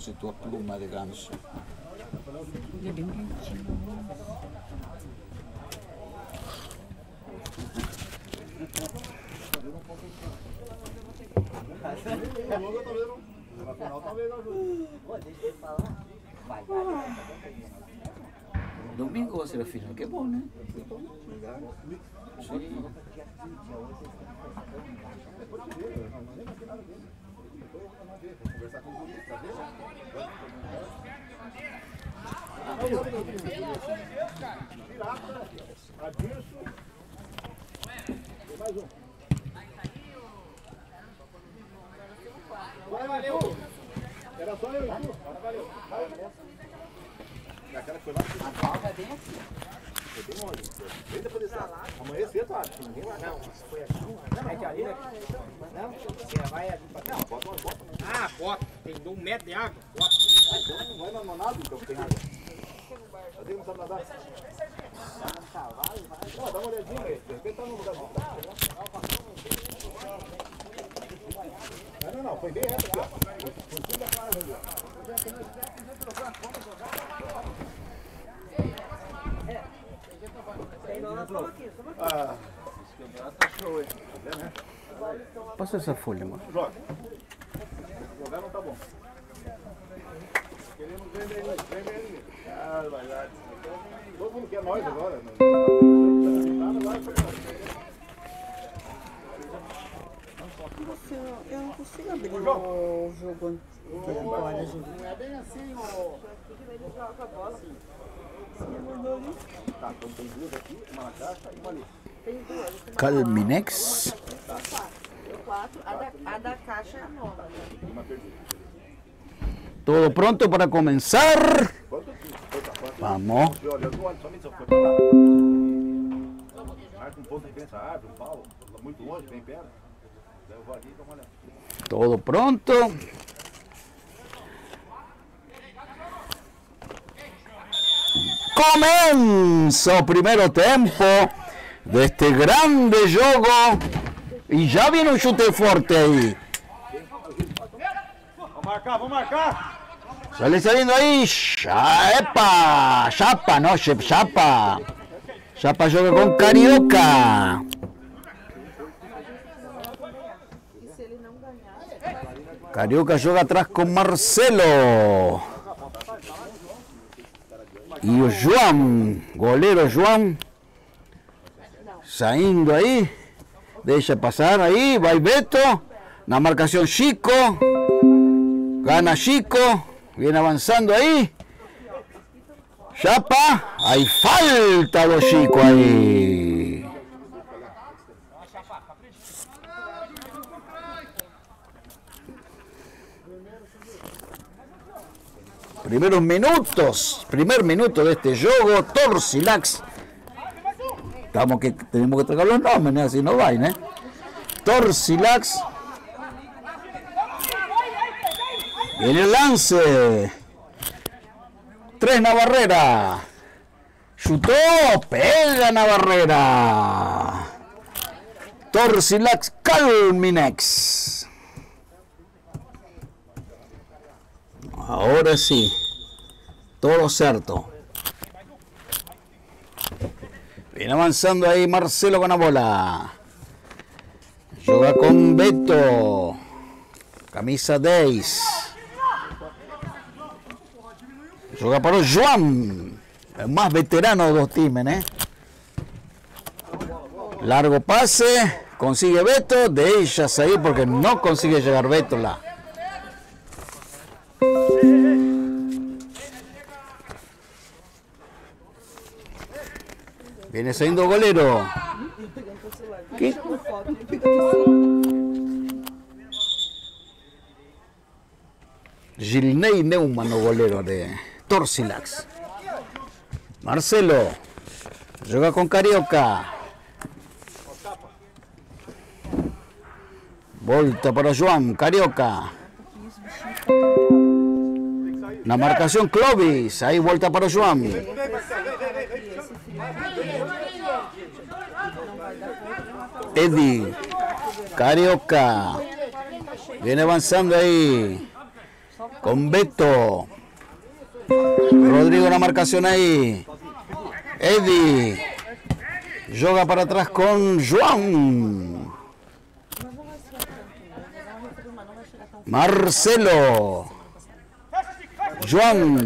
bem que tu trouxe tua pluma de ganso. Logo talvez não. Na final talvez ajude. Pô, deixa eu Amanhã cedo, acho. que Ninguém vai. Não, mas foi aqui. Não, é de ali, né? Não, você vai ali pra Não, bota, bota. Ah, bota. Tem um metro de água. Bota. Então não vai na nada, então tem água. Cadê não sabe nadar? Ó, dá uma olhadinha aí. De repente tá no lugar bom. Não, não, não. Foi bem reto aqui, ó. Foi tudo da cara ali, ó. Ah, Pasa esa folha, mano. joga. Jogar não tá bom. Queremos ver ele, vem ver ele. Ah, vai lá. Todo mundo quer nós agora. né? Nada lá, Você, eu não consigo abrir o jogo agora, Júlio. Não é bem assim, ô. Tá, então tem duas aqui, uma na caixa e uma ali. Calminex. Todo pronto para comenzar. Vamos. E olha, eu tô olhando somente se eu for pra lá. Marca um ponto de diferença, árvore, um pau, muito longe, bem perto. Daí eu vou ali e dou uma olhada. Todo pronto. Comienza el primer tiempo de este grande juego. Y ya viene un chute fuerte ahí. Vamos marcar, vamos marcar. Sale saliendo ahí. Epa. Chapa, no, Chapa. Chapa juega con Carioca. Carioca juega atrás con Marcelo. Y o João, goleiro João, saindo aí, deixa passar aí, vai Beto, na marcação Chico, gana Chico, viene avançando aí, Chapa, aí falta do Chico aí. Primeros minutos, primer minuto de este juego, Torsilax. Estamos que tenemos que tragar los nombres, ¿no? así no va, ¿no? Torsilax. Viene el lance. Tres Navarrera. Chutó, pega Navarrera. Torsilax Calminex. Ahora sí, todo cierto. Viene avanzando ahí Marcelo con la bola. Juega con Beto. Camisa 10. Juega para Joan. El más veterano de los times, ¿eh? Largo pase. Consigue Beto. De ellas ahí porque no consigue llegar Beto la. Viene saliendo golero. ¿Qué? Gilney Neumann, o golero de Torsilax. Marcelo. Juega con Carioca. Volta para Joan. Carioca. La marcación Clovis. Ahí vuelta para Joan. Eddie, Carioca, viene avanzando ahí, con Beto, Rodrigo la marcación ahí, Eddie, Joga para atrás con João. Marcelo. João.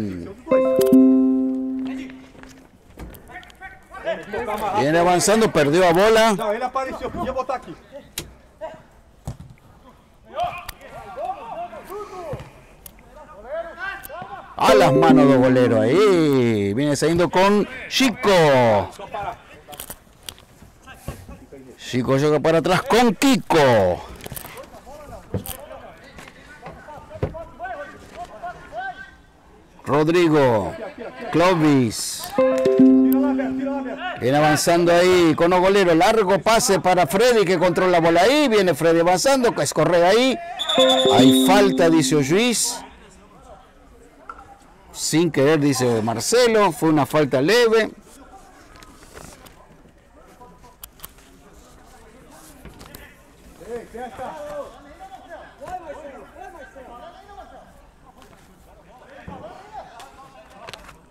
Viene avanzando, perdió a bola. A las manos do golero ahí. Viene saliendo con Chico. Chico llega para atrás con Kiko. Rodrigo. Clovis. Viene avanzando ahí con Ogolero. Largo pase para Freddy que controla la bola ahí. Viene Freddy avanzando. Es correr ahí. Hay falta, dice el juiz. Sin querer, dice Marcelo. Fue una falta leve.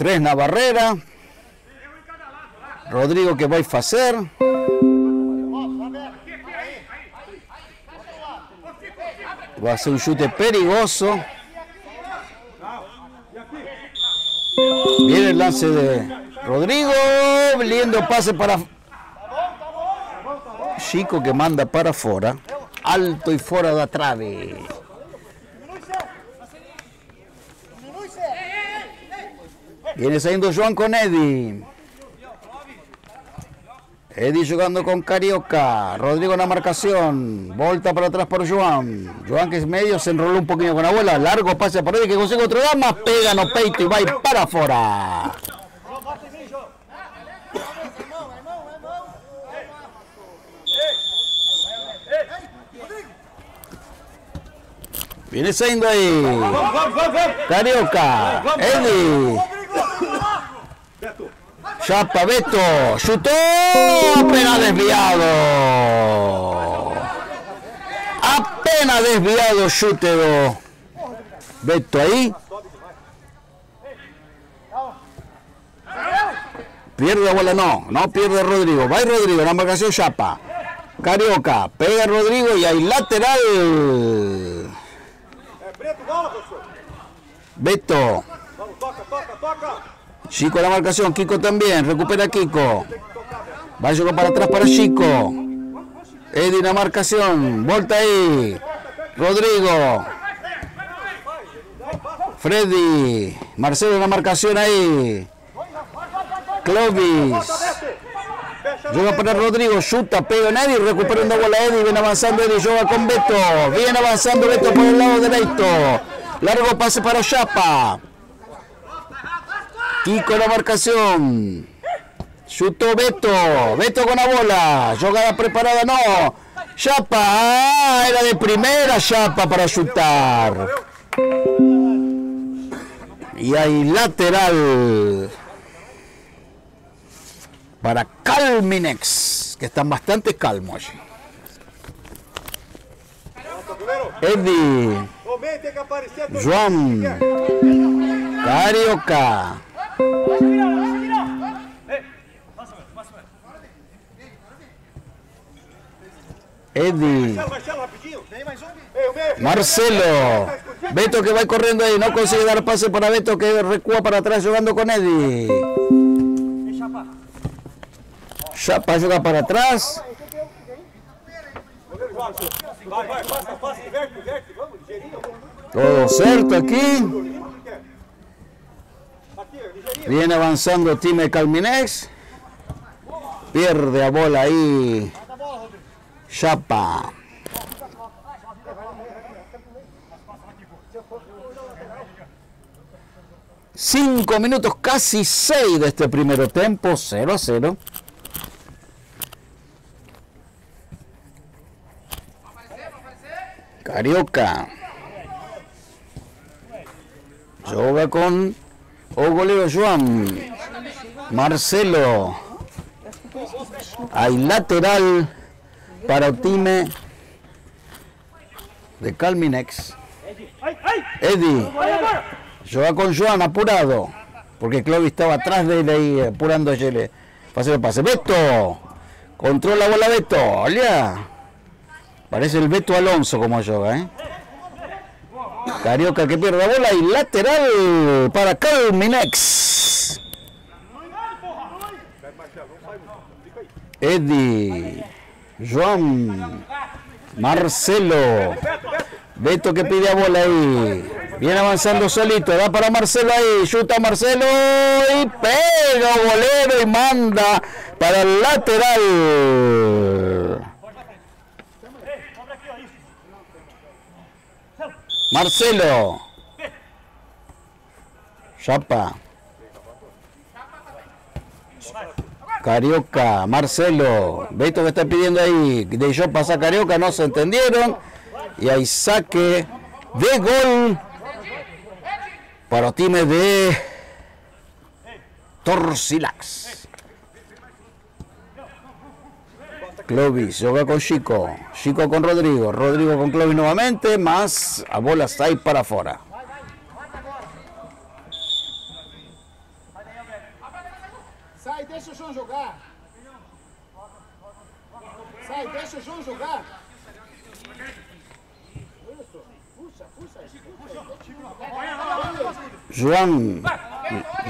Tres na barrera. Rodrigo que vai fazer. Va a ser un chute perigoso. Viene el lance de Rodrigo. Lindo pase para Chico que manda para fora. Alto y fuera da trave. Viene saliendo Joan con Eddie. Eddie jugando con Carioca. Rodrigo en la marcación. Volta para atrás por Joan. Joan que es medio se enroló un poquito con la bola. Largo pase por Eddie que consigue otro dama. Pega no peito y va ir para afuera. Viene saliendo ahí. Carioca. Eddie. Chapa, Beto, chutó, apenas desviado. Apenas desviado, chute Beto ahí. Pierde la bola, no, no pierde Rodrigo. Va Rodrigo, la marcación Chapa. Carioca, pega Rodrigo y hay lateral. Beto, Chico la marcación, Kiko también, recupera Kiko. Va a jugar para atrás para Chico. Eddie la marcación, volta ahí. Rodrigo. Freddy. Marcelo la marcación ahí. Clovis. Juega para Rodrigo, chuta, pega en Eddie, recupera una bola Eddie, viene avanzando Eddie, juega con Beto. Viene avanzando Beto por el lado derecho. Largo pase para Chapa. Kiko la marcación. Chutó Beto. Beto con la bola. Jugada preparada, no. Chapa. Ah, era de primera Chapa para chutar. Y hay lateral. Para Calminex. Que están bastante calmos allí. Eddie. João. Carioca. Eddie. Marcelo, um? Beto que va corriendo ahí, no consigue dar pase para Beto que recúa para atrás jugando con Eddie. Chapa juega para atrás. Todo certo aquí. Aqui. Viene avanzando time Calminex. Pierde a bola ahí. Chapa. Cinco minutos, casi seis de este primer tiempo, 0 a 0. Carioca. Joga con o goleiro Joan. Marcelo. Hay lateral para time de Calminex. Eddie. Joga con Joan apurado. Porque Clovis estaba atrás de él ahí apurando a Pase el pase. Beto. Controla bola Beto. Olea. Parece el Beto Alonso como yoga, ¿eh? Carioca que pierde la bola y lateral para Calminex. Eddie, Joan, Marcelo, Beto que pide a bola ahí. Viene avanzando solito, da para Marcelo ahí, chuta Marcelo y pega bolero y manda para el lateral. Marcelo. Chapa. Carioca, Marcelo, Beto que está pidiendo ahí, de yo pasa Carioca, no se entendieron. Y hay saque de gol para time de Torcilax. Clovis juega con Chico, Chico con Rodrigo, Rodrigo con Clovis nuevamente, más a bolas ahí para afuera. Sai, deixa o João jogar. Sai, deixa o João jogar. Joan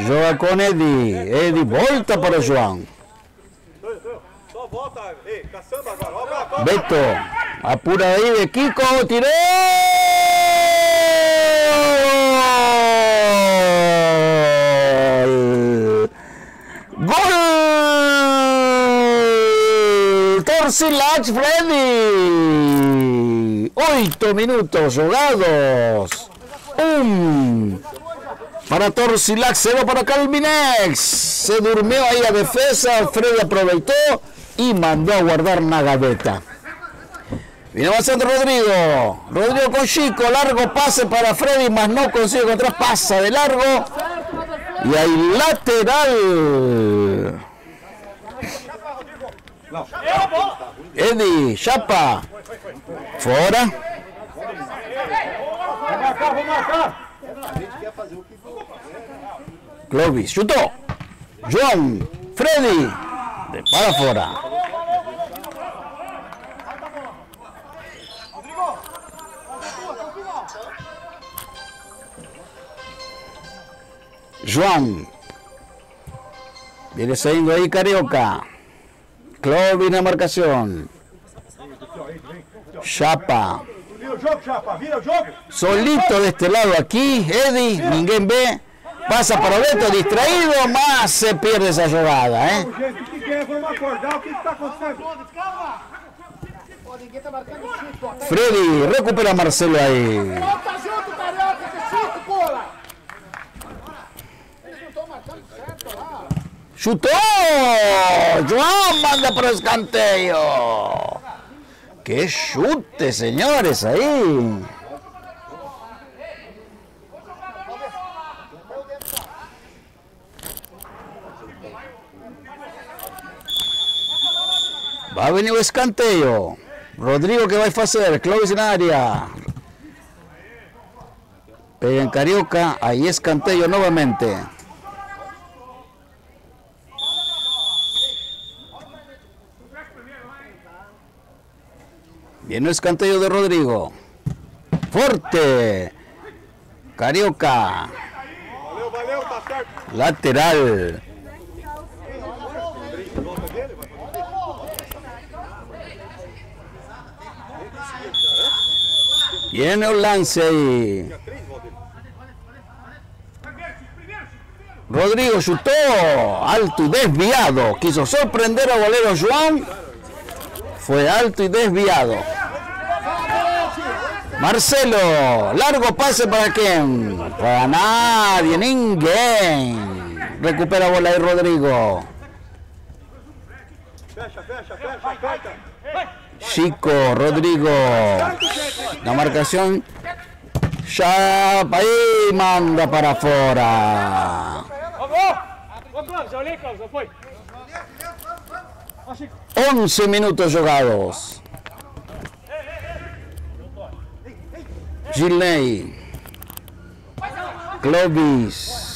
juega con Eddie, Eddie volta para Joan. Beto, apura ahí de Kiko, tiró. Gol. Freddy. Ocho minutos jugados. Un para Torcilax, cero para Calminex. Se durmió ahí a defensa, Freddy aprovechó y mandó a guardar una gaveta. Viene avanzando Rodrigo. Rodrigo con Chico, largo pase para Freddy, más no consigue encontrar, pasa de largo. Y hay lateral. Eddie, Chapa. Fora. Clovis, chutó. Joan, Freddy. Para afuera. Joan. Viene saliendo ahí Carioca. Clovis na marcación. Chapa. Solito de este lado aquí, Eddie, ninguém ve. Pasa para Beto, distraído, más se pierde esa jugada, ¿eh? Gente, o que que é? Vamos acordar. O que está acontecendo? Ó, ninguém tá marcando o Chico. ó. Freddy, recupera a Marcelo ahí. Volta junto, Carioca, com o Chico, porra. Eles não estão marcando certo lá. ¡Chutó! Joan manda para escanteio. ¡Qué chute, señores, ahí! Va a venir o escanteio. Rodrigo, que vai fazer? Clóvis na área. Pega en Carioca. Ahí escanteio nuevamente. Viene el escanteio de Rodrigo. Fuerte. Carioca. Lateral. Viene el lance ahí. Rodrigo chutó alto y desviado. Quiso sorprender a golero Joan. Fue alto y desviado. Marcelo, largo pase para quién? Para nadie, ninguém. Recupera bola ahí Rodrigo. Fecha, fecha, fecha. Chico, Rodrigo. La marcación. Ya ahí manda para afuera. 11 minutos jugados. Gilney. Clovis.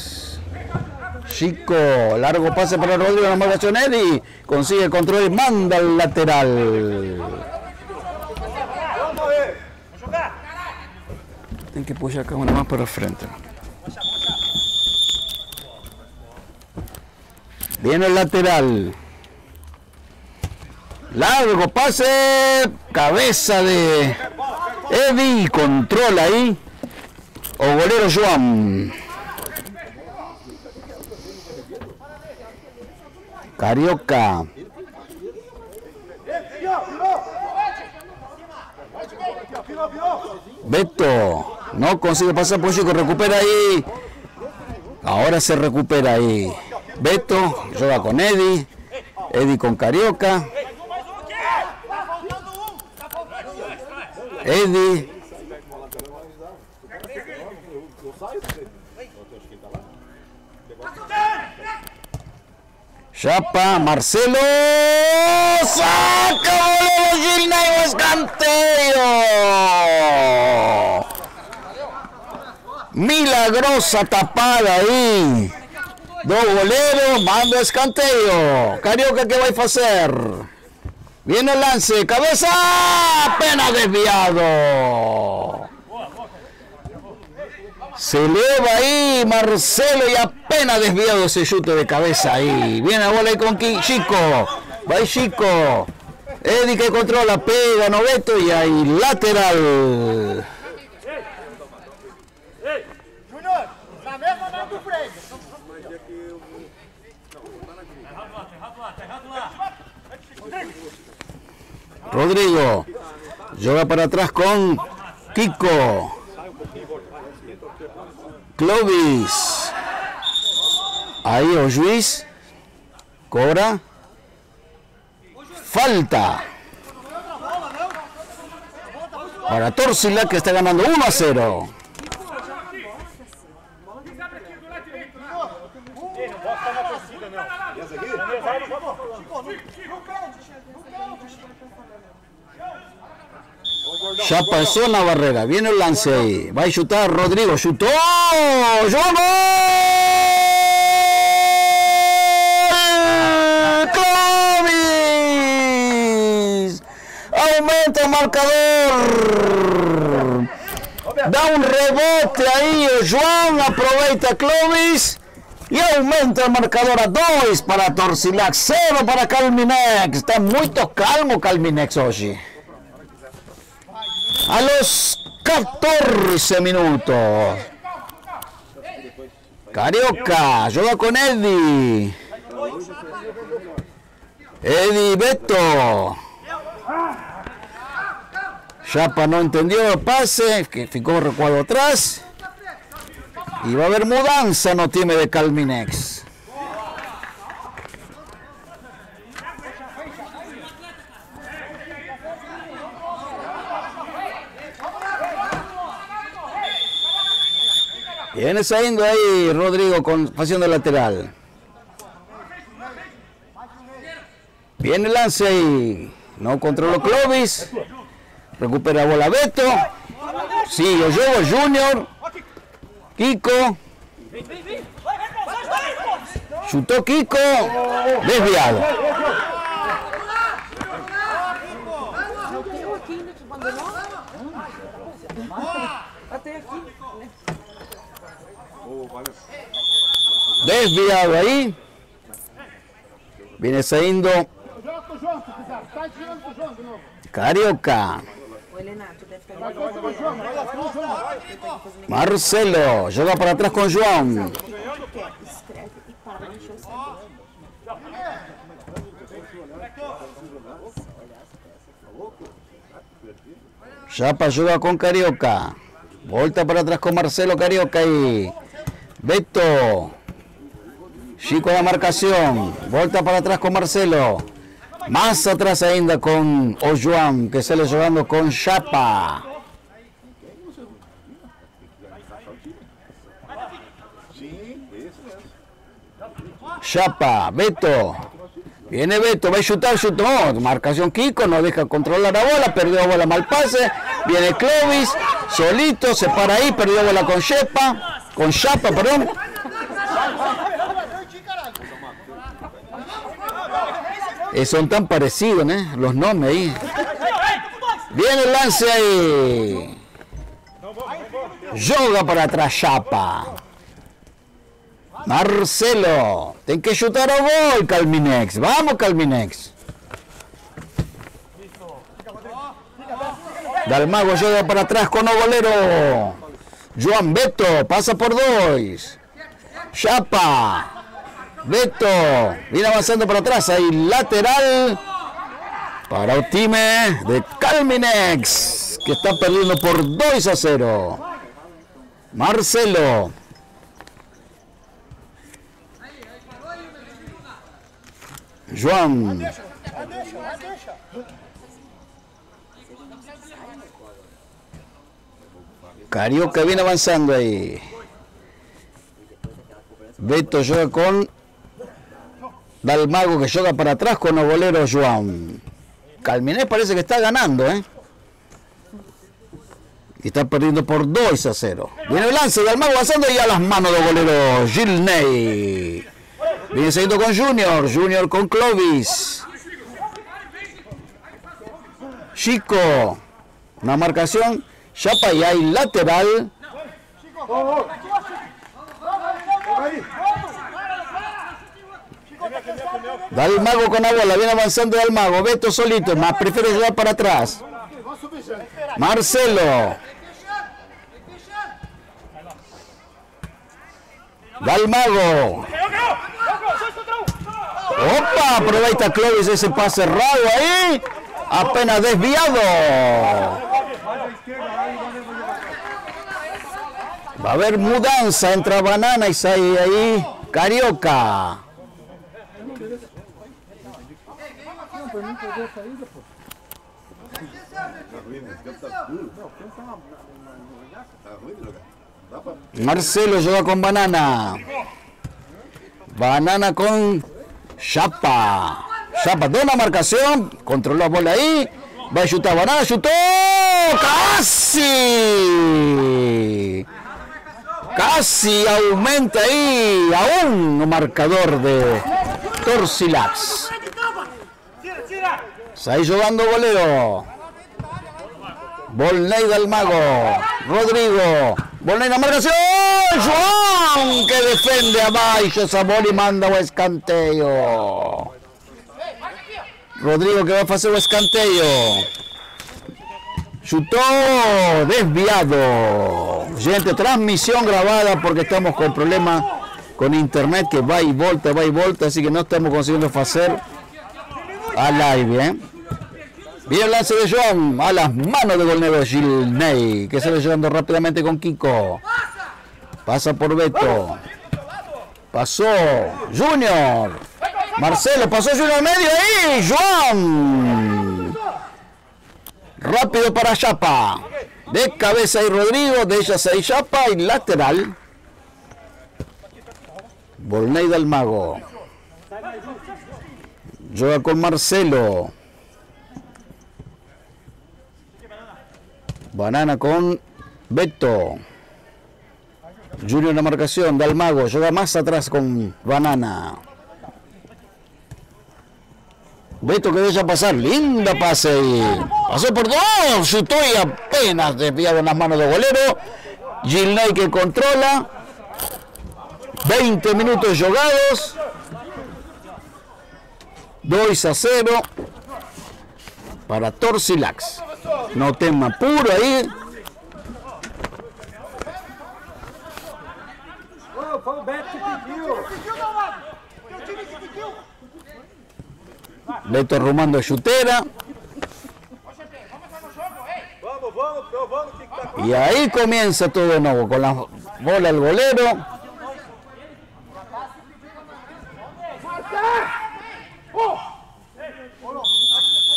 Chico, largo pase para Rodrigo, la marcación Eddie, consigue el control y manda al lateral. Tem que puxar a câmera mais para frente. Viene el lateral. Largo pase. Cabeza de Eddie. Controla ahí. O golero Joan. Carioca. Beto. No consigue pasar por Chico. Recupera ahí. Ahora se recupera ahí. Beto. Juega con Eddie. Eddie con Carioca. Eddie. Chapa, Marcelo. Saca bolero Gilna y escanteio. Milagrosa tapada aí. Do goleiro, manda o escanteio. Carioca, que vai fazer? Viene el lance, cabeza, apenas desviado. Se eleva ahí Marcelo y apenas desviado ese chute de cabeza ahí. Viene la bola ahí con Chico. Va ahí Chico. Eddie que controla, pega Noveto y ahí lateral. Rodrigo. Joga para atrás con Kiko. Clovis. Ahí o juiz. Cobra. Falta. Para Torsila que está ganando 1 a 0. Ya pasó la barrera. Viene el lance ahí. Va a chutar Rodrigo. Chutó. ¡Yo. Aumenta el marcador. Da un rebote ahí. Joan aproveita Clovis. Y aumenta el marcador a 2 para Torcilac, 0 para Calminex. Está muy calmo Calminex hoy. A los 14 minutos. Carioca, juega con Eddie. Eddie Beto. Chapa no entendió el pase, que ficó recuadro atrás. Y va a haber mudanza no tiene de Calminex. Viene saliendo ahí Rodrigo con haciendo lateral. Viene el lance ahí. No controló Clovis. Recupera bola Beto. Sí, yo llevo Junior. Kiko. Chutó Kiko. Desviado. Não tem um aqui ainda que abandonou? Até aqui. Desviado ahí. Viene saliendo Joga com o João, se quiser. Sai girando com o João de novo. Carioca. O Helenato deve estar Vai com o João, vai lá com o João. Marcelo. Joga para atrás con João. quer, escreve e para de encher o saco. Chapa juega con Carioca. Volta para atrás con Marcelo Carioca y Beto. Chico la marcación. Volta para atrás con Marcelo. Más atrás ainda con Ojuan, que sale jugando con Chapa. Chapa, Beto. Viene Beto, va a chutar, chutó. Marcación Kiko, no deja controlar la bola, perdió bola mal pase. Viene Clovis, solito, se para ahí, perdió bola con Shepa, con Chapa, perdón. Eh, son tan parecidos, ¿eh? Los nombres ahí. Viene el lance ahí. Yoga para atrás, Chapa. Marcelo. Ten que chutar o gol, Calminex. Vamos, Calminex. Dalmago llega para atrás con Ogolero. Joan Beto pasa por dos. Chapa. Beto. Viene avanzando para atrás. Ahí lateral. Para el time de Calminex. Que está perdiendo por 2 a 0. Marcelo. Joan. Carioca viene avanzando ahí. Beto juega con Dalmago que juega para atrás con Obolero Joan. Calminés parece que está ganando, ¿eh? Y está perdiendo por 2 a 0. Viene el lance de Dalmago avanzando y a las manos de Obolero Gilney. Viene seguido con Junior, Junior con Clovis. Chico, una marcación, Chapa y hay lateral. Dale mago con agua, la viene avanzando el mago. Beto solito, más prefiere jugar para atrás. Marcelo. Dale mago. Opa, aprovecha Clovis ese pase cerrado ahí. Apenas desviado. Va a haber mudanza entre Banana y ahí. Carioca. Marcelo juega con Banana. Banana con Chapa. Chapa, de una marcación. Controló la bola ahí. Va a chutar Banana, chutó. ¡Casi! Casi aumenta ahí aún un marcador de Torsilax. Ahí jugando bolero. Volney del Mago. Rodrigo. Volney la marcación. Juan que defiende a Baixo. Sabor y manda un escanteo. Rodrigo que va a hacer un escanteo. Chutó desviado. Gente, transmisión grabada porque estamos con problemas con internet que va y volta, va y volta, así que no estamos consiguiendo hacer a live. ¿eh? Bien el lance de John a las manos de Golnego Gilney, que se va llevando rápidamente con Kiko. Pasa por Beto. Pasó Junior. Marcelo, pasó Junior al medio ahí. Juan. Rápido para Chapa. De cabeza y Rodrigo, de ella y Chapa y lateral. Volney del Mago. Juega con Marcelo. Banana con Beto. Junior en la marcación, Dalmago, juega más atrás con Banana. Beto que deja pasar, linda pase. Pasó por dos, chutó y apenas desviado en las manos de golero. Gilney que controla. 20 minutos jugados. 2 a 0 para Torsilax. No tema puro ahí. Beto rumando chutera. Y ahí comienza todo de nuevo con la bola el golero.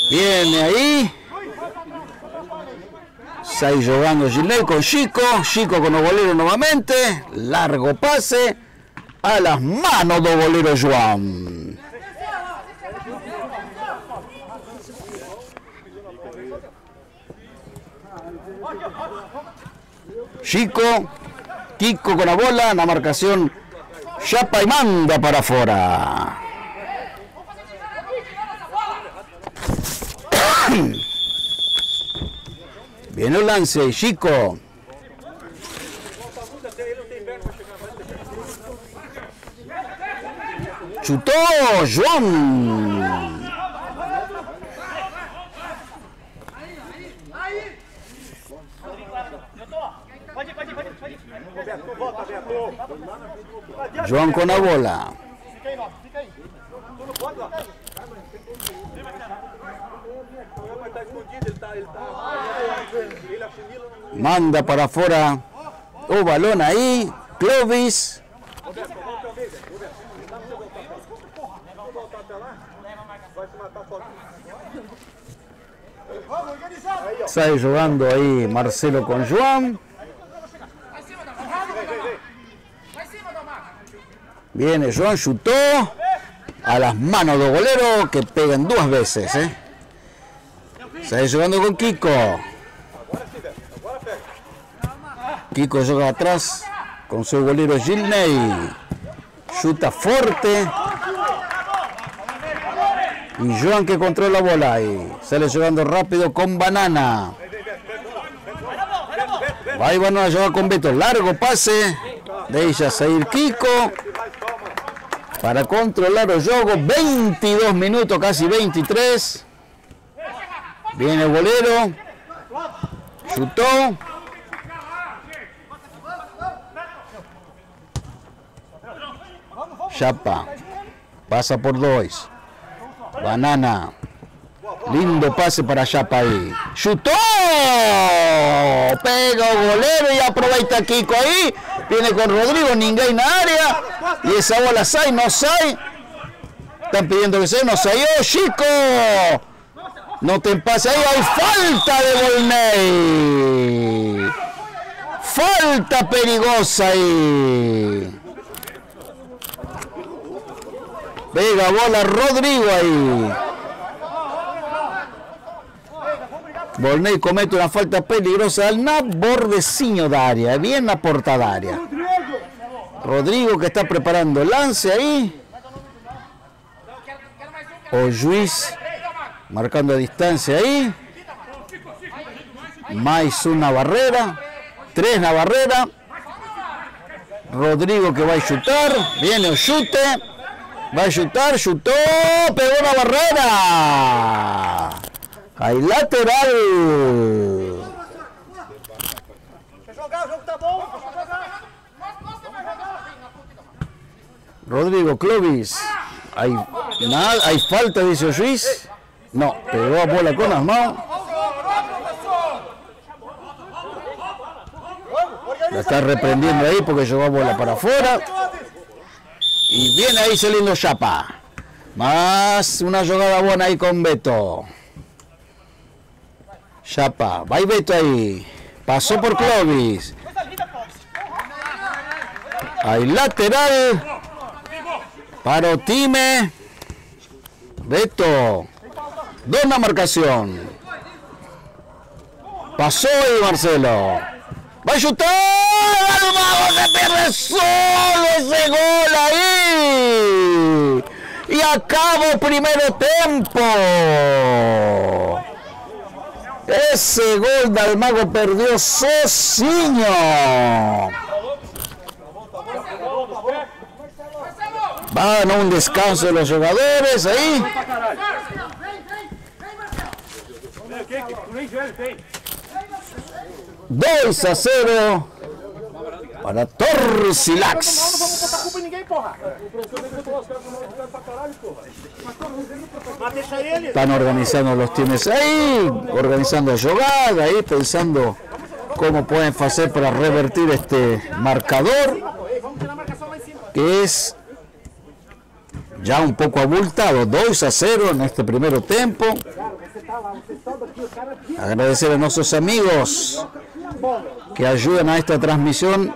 Viene ahí. Sai jugando Gilney con Chico. Chico con Obolero nuevamente. Largo pase. A las manos de Obolero Joan. Chico. Kiko con la bola. La marcación. Chapa y manda para afuera. <clears throat> Bien el lance, Chico. Chutó, João. João com a bola. Se matar sozinho. Vamos, organizado. Aí, ó. Sai jugando ahí Marcelo con João. Viene João, chutó a las manos del golero que pegan dos veces. ¿eh? Sai jugando con Kiko. Kiko juega atrás con su golero Gilney. Chuta fuerte. Y Joan que controla la bola ahí. Sale jugando rápido con Banana. Va Iván a jugar con Beto. Largo pase. De ella salir Kiko. Para controlar juego. 22 minutos, casi 23. Viene el bolero. Chutó. Chapa. Pasa por dos. Banana. Lindo pase para Chapa ahí. ¡Chutó! Pega golero y aprovecha Kiko ahí. Viene con Rodrigo, ninguém na área. Y esa bola sai, no sai. Están pidiendo que se no salió. Chico. No te pase ahí. Hay falta de Volney. Falta perigosa ahí. Pega bola Rodrigo ahí. Volney comete una falta peligrosa al na bordecino de área, bien la portada área. Rodrigo que está preparando lance ahí. O juiz marcando distancia ahí. Más una barrera. Tres barrera. Rodrigo que va a chutar. Viene el chute. Va a chutar, chutó, pegó la barrera. Hay lateral. Rodrigo Clovis. Hay, nada, hay falta, dice el juiz. No, pegó a bola con las manos. La está reprendiendo ahí porque llevó a bola para afuera. Y viene ahí saliendo Chapa. Más una jugada buena ahí con Beto. Chapa, va y Beto ahí. Pasó por Clovis. Hay lateral. Para Otime. Beto. Dona marcación. Pasó ahí Marcelo. Va a chutar. ¡Al mago se pierde solo ese gol ahí! Y acabó primero tiempo. Ese gol del mago perdió sozinho. Van a un descanso de los jugadores ahí. Vem aqui, que tu nem joelho tem. 2 a 0 para Torcilax. Están organizando los teams ahí, organizando jugada ahí, pensando cómo pueden hacer para revertir este marcador que es ya un poco abultado, 2 a 0 en este primer tiempo. Agradecer a nuestros amigos que ayudan a esta transmisión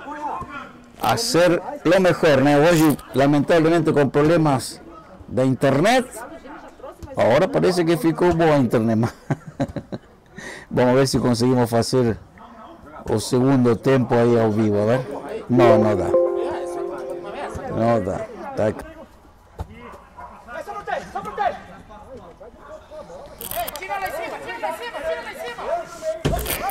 a hacer lo mejor. Hoy, lamentablemente, con problemas de internet, ahora parece que ficou boa a internet. <laughs> Vamos a ver si conseguimos hacer o segundo tiempo ahí ao vivo, a ver. No, no da. No da. Tá- Vai, só protege, só protege. Tira lá em cima, tira lá em cima, tira lá em cima.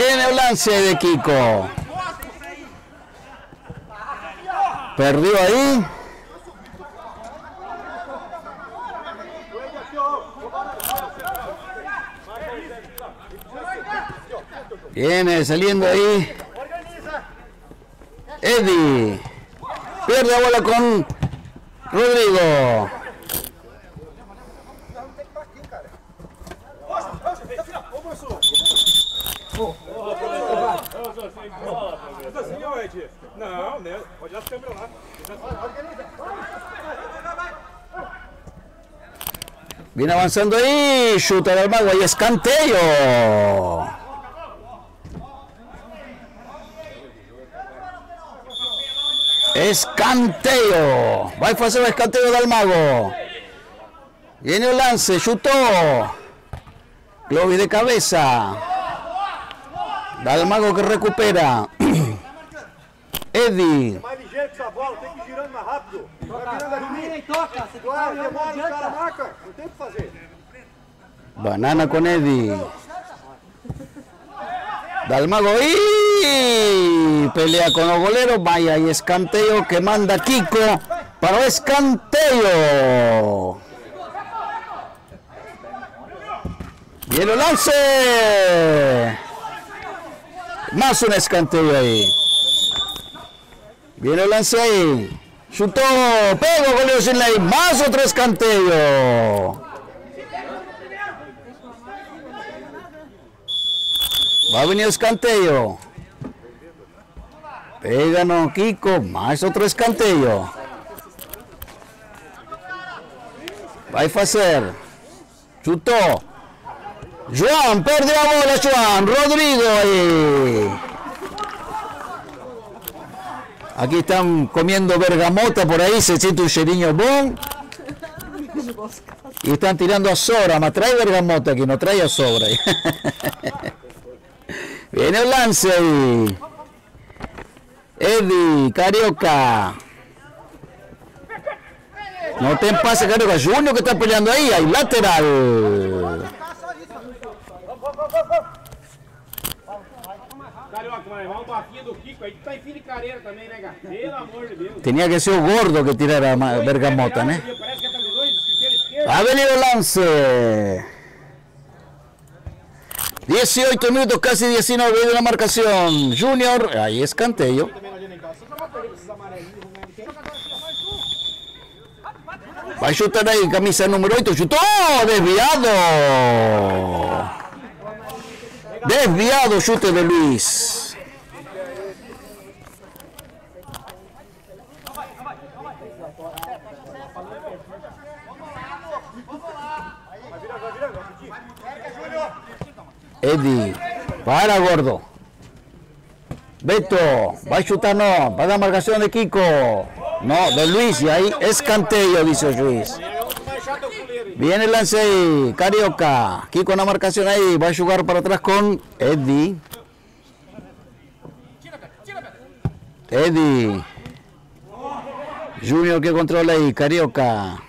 Viene el lance de Kiko. Perdió ahí. Viene saliendo ahí. Eddie. Pierde la bola con Rodrigo. Não, né? Pode dar câmera lá. Viene avanzando ahí. Chuta del mago. Ahí escanteio. Escanteio. Va a hacer un escanteio del mago. Viene el lance. Chutó. Globi de cabeza. Dal mago que recupera. Eddie. Mais ligeiro que essa bola, tem que ir girando mais rápido. Vai virando aqui. Domina e toca. Você olhando, não demora, os caras adianta. marcam. Não tem o que fazer. Banana con Eddie. Dalmago y pelea con los goleros. Vaya y escanteo que manda Kiko para escanteo. Viene el lance. Más un escanteo ahí. Viene el lance ahí. Chutó. Pego con Leo Sinley. Más otro escanteo. Va a venir escanteio. Péganos, Kiko. Más otro escanteio. Vai fazer. Chutó. Joan, perde la bola, Joan. Rodrigo ahí. Aquí están comiendo bergamota por ahí, se siente un cheirinho bom. Y están tirando a sobra, me trae bergamota aquí, no trae a sobra. <laughs> Viene el lance ahí. Eddie, Carioca. No te pase, Carioca. Junior que está peleando ahí. Hay lateral. Carioca, mas levar um bafinho do Kiko aí, tu tá em fim de carreira também, né, cara? Pelo amor de Deus. Tenía que ser o gordo que tirara ma- bergamota, ¿eh? Parece que é. Ha venido el lance. 18 minutos, casi 19 de la marcación. Junior, ahí es Cantello. Va a chutar ahí, camisa número 8. Chutó, desviado. Desviado, chute de Luis. Eddie, para gordo. Beto, va a chutar no, va a dar marcación de Kiko. No, de Luis, y ahí es Cantello, dice Luis. Viene el lance ahí, Carioca. Kiko en la marcación ahí, va a jugar para atrás con Eddie. Eddie. Junior que controla ahí, Carioca.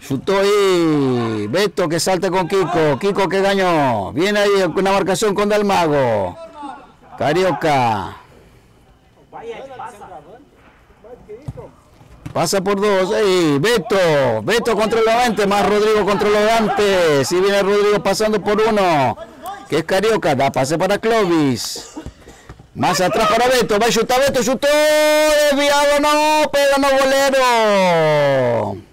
Chutó ahí. Beto que salta con Kiko. Kiko que ganó. Viene ahí una marcación con Dalmago. Carioca. Pasa por dos ahí. Beto. Beto controla antes. Más Rodrigo controla antes. Y viene Rodrigo pasando por uno. Que es Carioca. Da pase para Clovis. Más atrás para Beto. Va a chutar Beto. Chutó. Desviado. No. Pega no bolero.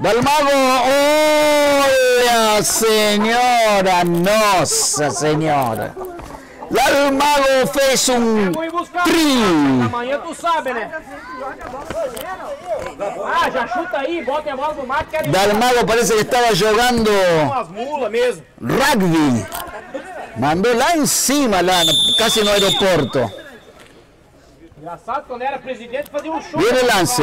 Dalmago, hola señora, nossa senhora. Dalmago fez um tri. Amanhã tu sabe, né? Ah, já chuta aí, bota a bola no mato, Dalmago parece que estaba jogando Umas mulas mesmo. rugby. Mandou lá em cima, lá casi no aeroporto. Engraçado, quando era presidente, fazia um show. Viene el lance.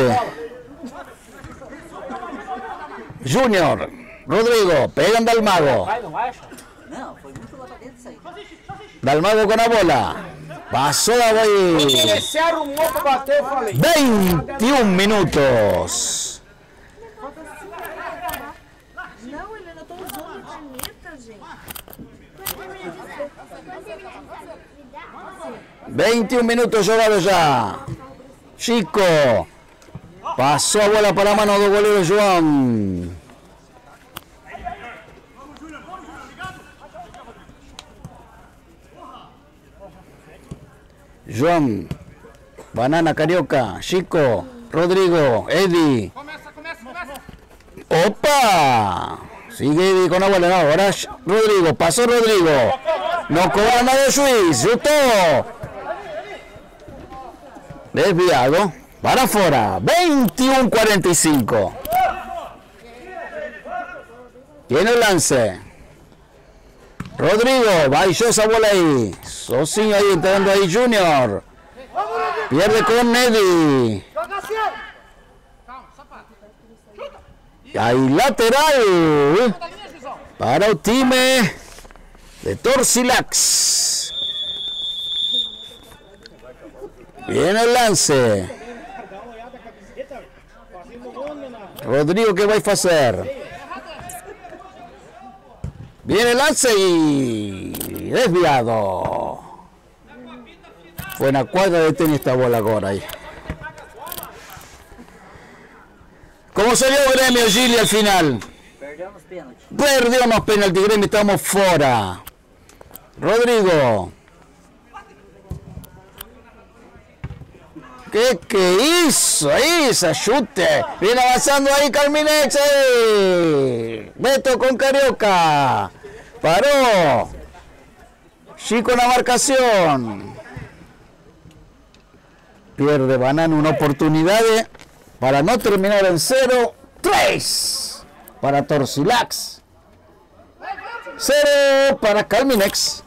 Junior, Rodrigo, pegan Dalmago. Vai, não vai, muito lá pra dentro isso aí. Dalmago con la bola. Pasó eu falei. 21 minutos. Não, ele ainda tá usando caneta, gente. 21 minutos jugados ya. Chico. Pasó a bola para la mano de golero Joan. Joan. Banana Carioca. Chico. Rodrigo. Eddie. ¡Opa! Sigue Eddie con bola. No, ahora Rodrigo. Pasó Rodrigo. No cobra nada de Suiz. Justo. Desviado. Para afuera. 21-45. Tiene el lance. Rodrigo. Va y esa bola ahí. Sosinho ahí entrando ahí Junior. Pierde con Neddy. Ahí lateral. Para el time de Torcilax. Viene el lance. Rodrigo, ¿qué vais a hacer? Viene el lance y desviado. Buena cuadra de tenis esta bola ahora ahí. ¿Cómo salió Gremio Gili al final? Perdió unos penalti Gremio, estamos fuera. Rodrigo. ¿Qué, qué hizo ahí? Ese chute. Viene avanzando ahí Carminex. ahí. Beto con Carioca. Paró. Chico en la marcación. Pierde Banana una oportunidad para no terminar en 0. 3 para Torcilax. 0 para Calminex.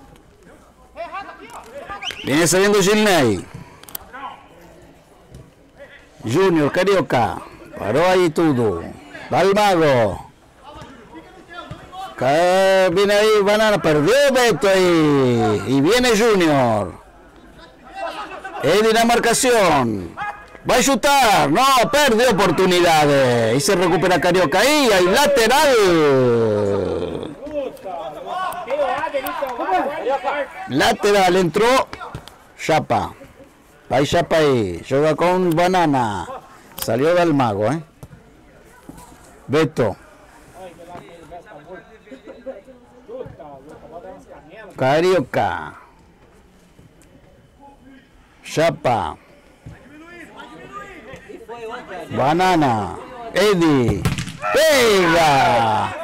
Viene saliendo Gilney. Junior Carioca. Paró ahí todo. Va Viene ahí Banana. Perdió Beto ahí. Y viene Junior. Eddie la marcación. Va a chutar. No, perdió oportunidades. Y se recupera Carioca ahí. Hay lateral. Lateral entró Chapa. Ahí. Juega con Banana. Salió del mago, ¿eh? Beto. Carioca. Chapa. Banana. Eddie. Pega.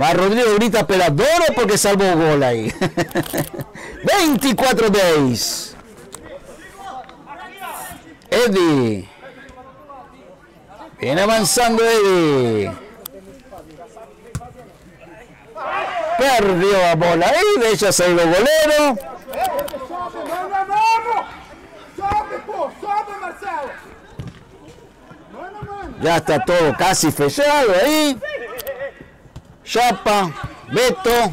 Va Rodrigo grita peladoro porque salvó gol ahí. <laughs> 24 days. Eddie. Viene avanzando Eddie. Perdió la bola ahí, de ella salió golero. Manda, vamos! Sobe, pô! Sobe, Marcelo! Manda, mano! Ya está todo casi fechado ahí. Chapa, Beto.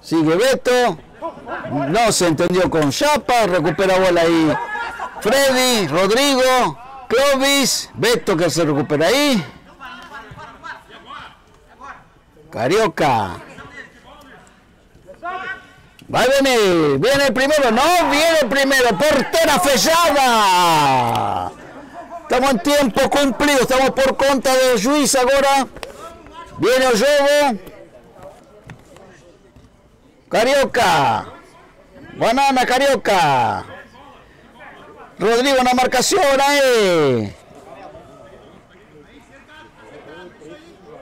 Sigue Beto. No se entendió con Chapa. Recupera bola ahí. Freddy, Rodrigo, Clovis, Beto que se recupera ahí. Carioca. Va a venir, viene el primero, no, viene el primero, portera fechada. Estamos en tiempo cumplido, estamos por conta de Luis ahora. Viene juego. Carioca. Banana Carioca. Rodrigo en la marcación ahí.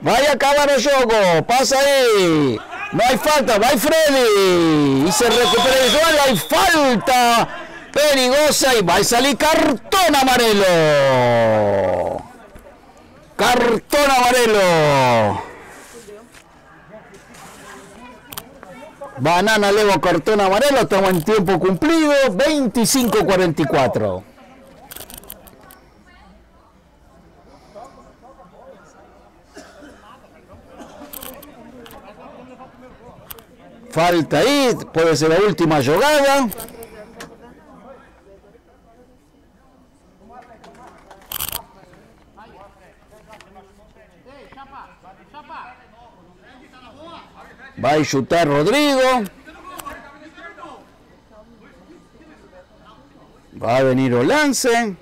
Vaya a acabar juego, pasa ahí. No hay falta, va ahí Freddy. Y se recupera el juego, hay falta. Peligrosa y va a salir cartón amarelo. Cartón amarelo. Banana Levo cartón amarelo, estamos en tiempo cumplido, 25-44. Falta ahí, puede ser la última jugada. Va a chutar Rodrigo. Va a venir Olance.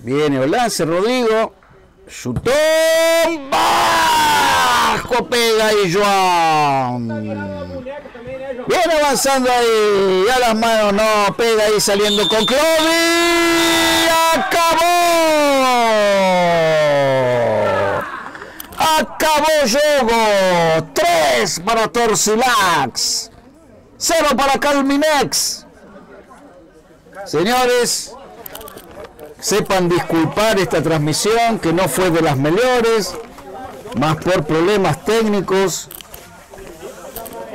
Viene Olance, Rodrigo. Chutó. Bajo pega y Joan. Viene avanzando ahí. Ya las manos no. Pega ahí saliendo con Clovis. Acabó. Acabó Yogo. 3 para Torcilax. 0 para Calminex. Señores, sepan disculpar esta transmisión que no fue de las mejores, más por problemas técnicos,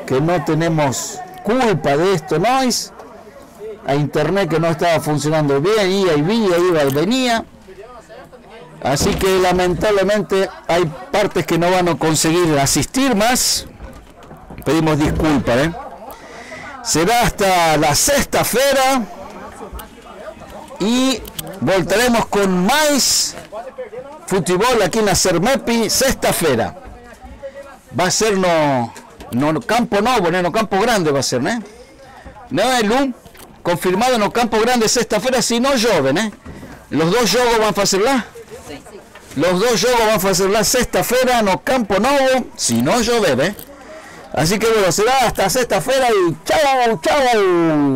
que no tenemos culpa de esto, ¿no? Es a internet que no estaba funcionando bien, iba y vía, iba y venía. Así que lamentablemente hay partes que no van a conseguir asistir más. Pedimos disculpas, ¿eh? Será hasta la sexta feira y voltaremos con más fútbol aquí en la Cermepi, sexta-feira. Va a ser no, no campo nuevo, no campo grande va a ser, ¿eh? No es Lu, confirmado no campo grande sexta-feira si no llueve, ¿eh? Los dos jogos van a hacer la los dos jogos van a hacer la sexta-feira no campo nuevo si no llueve, ¿eh? Así que bueno, será hasta sexta-feira y chao, chao.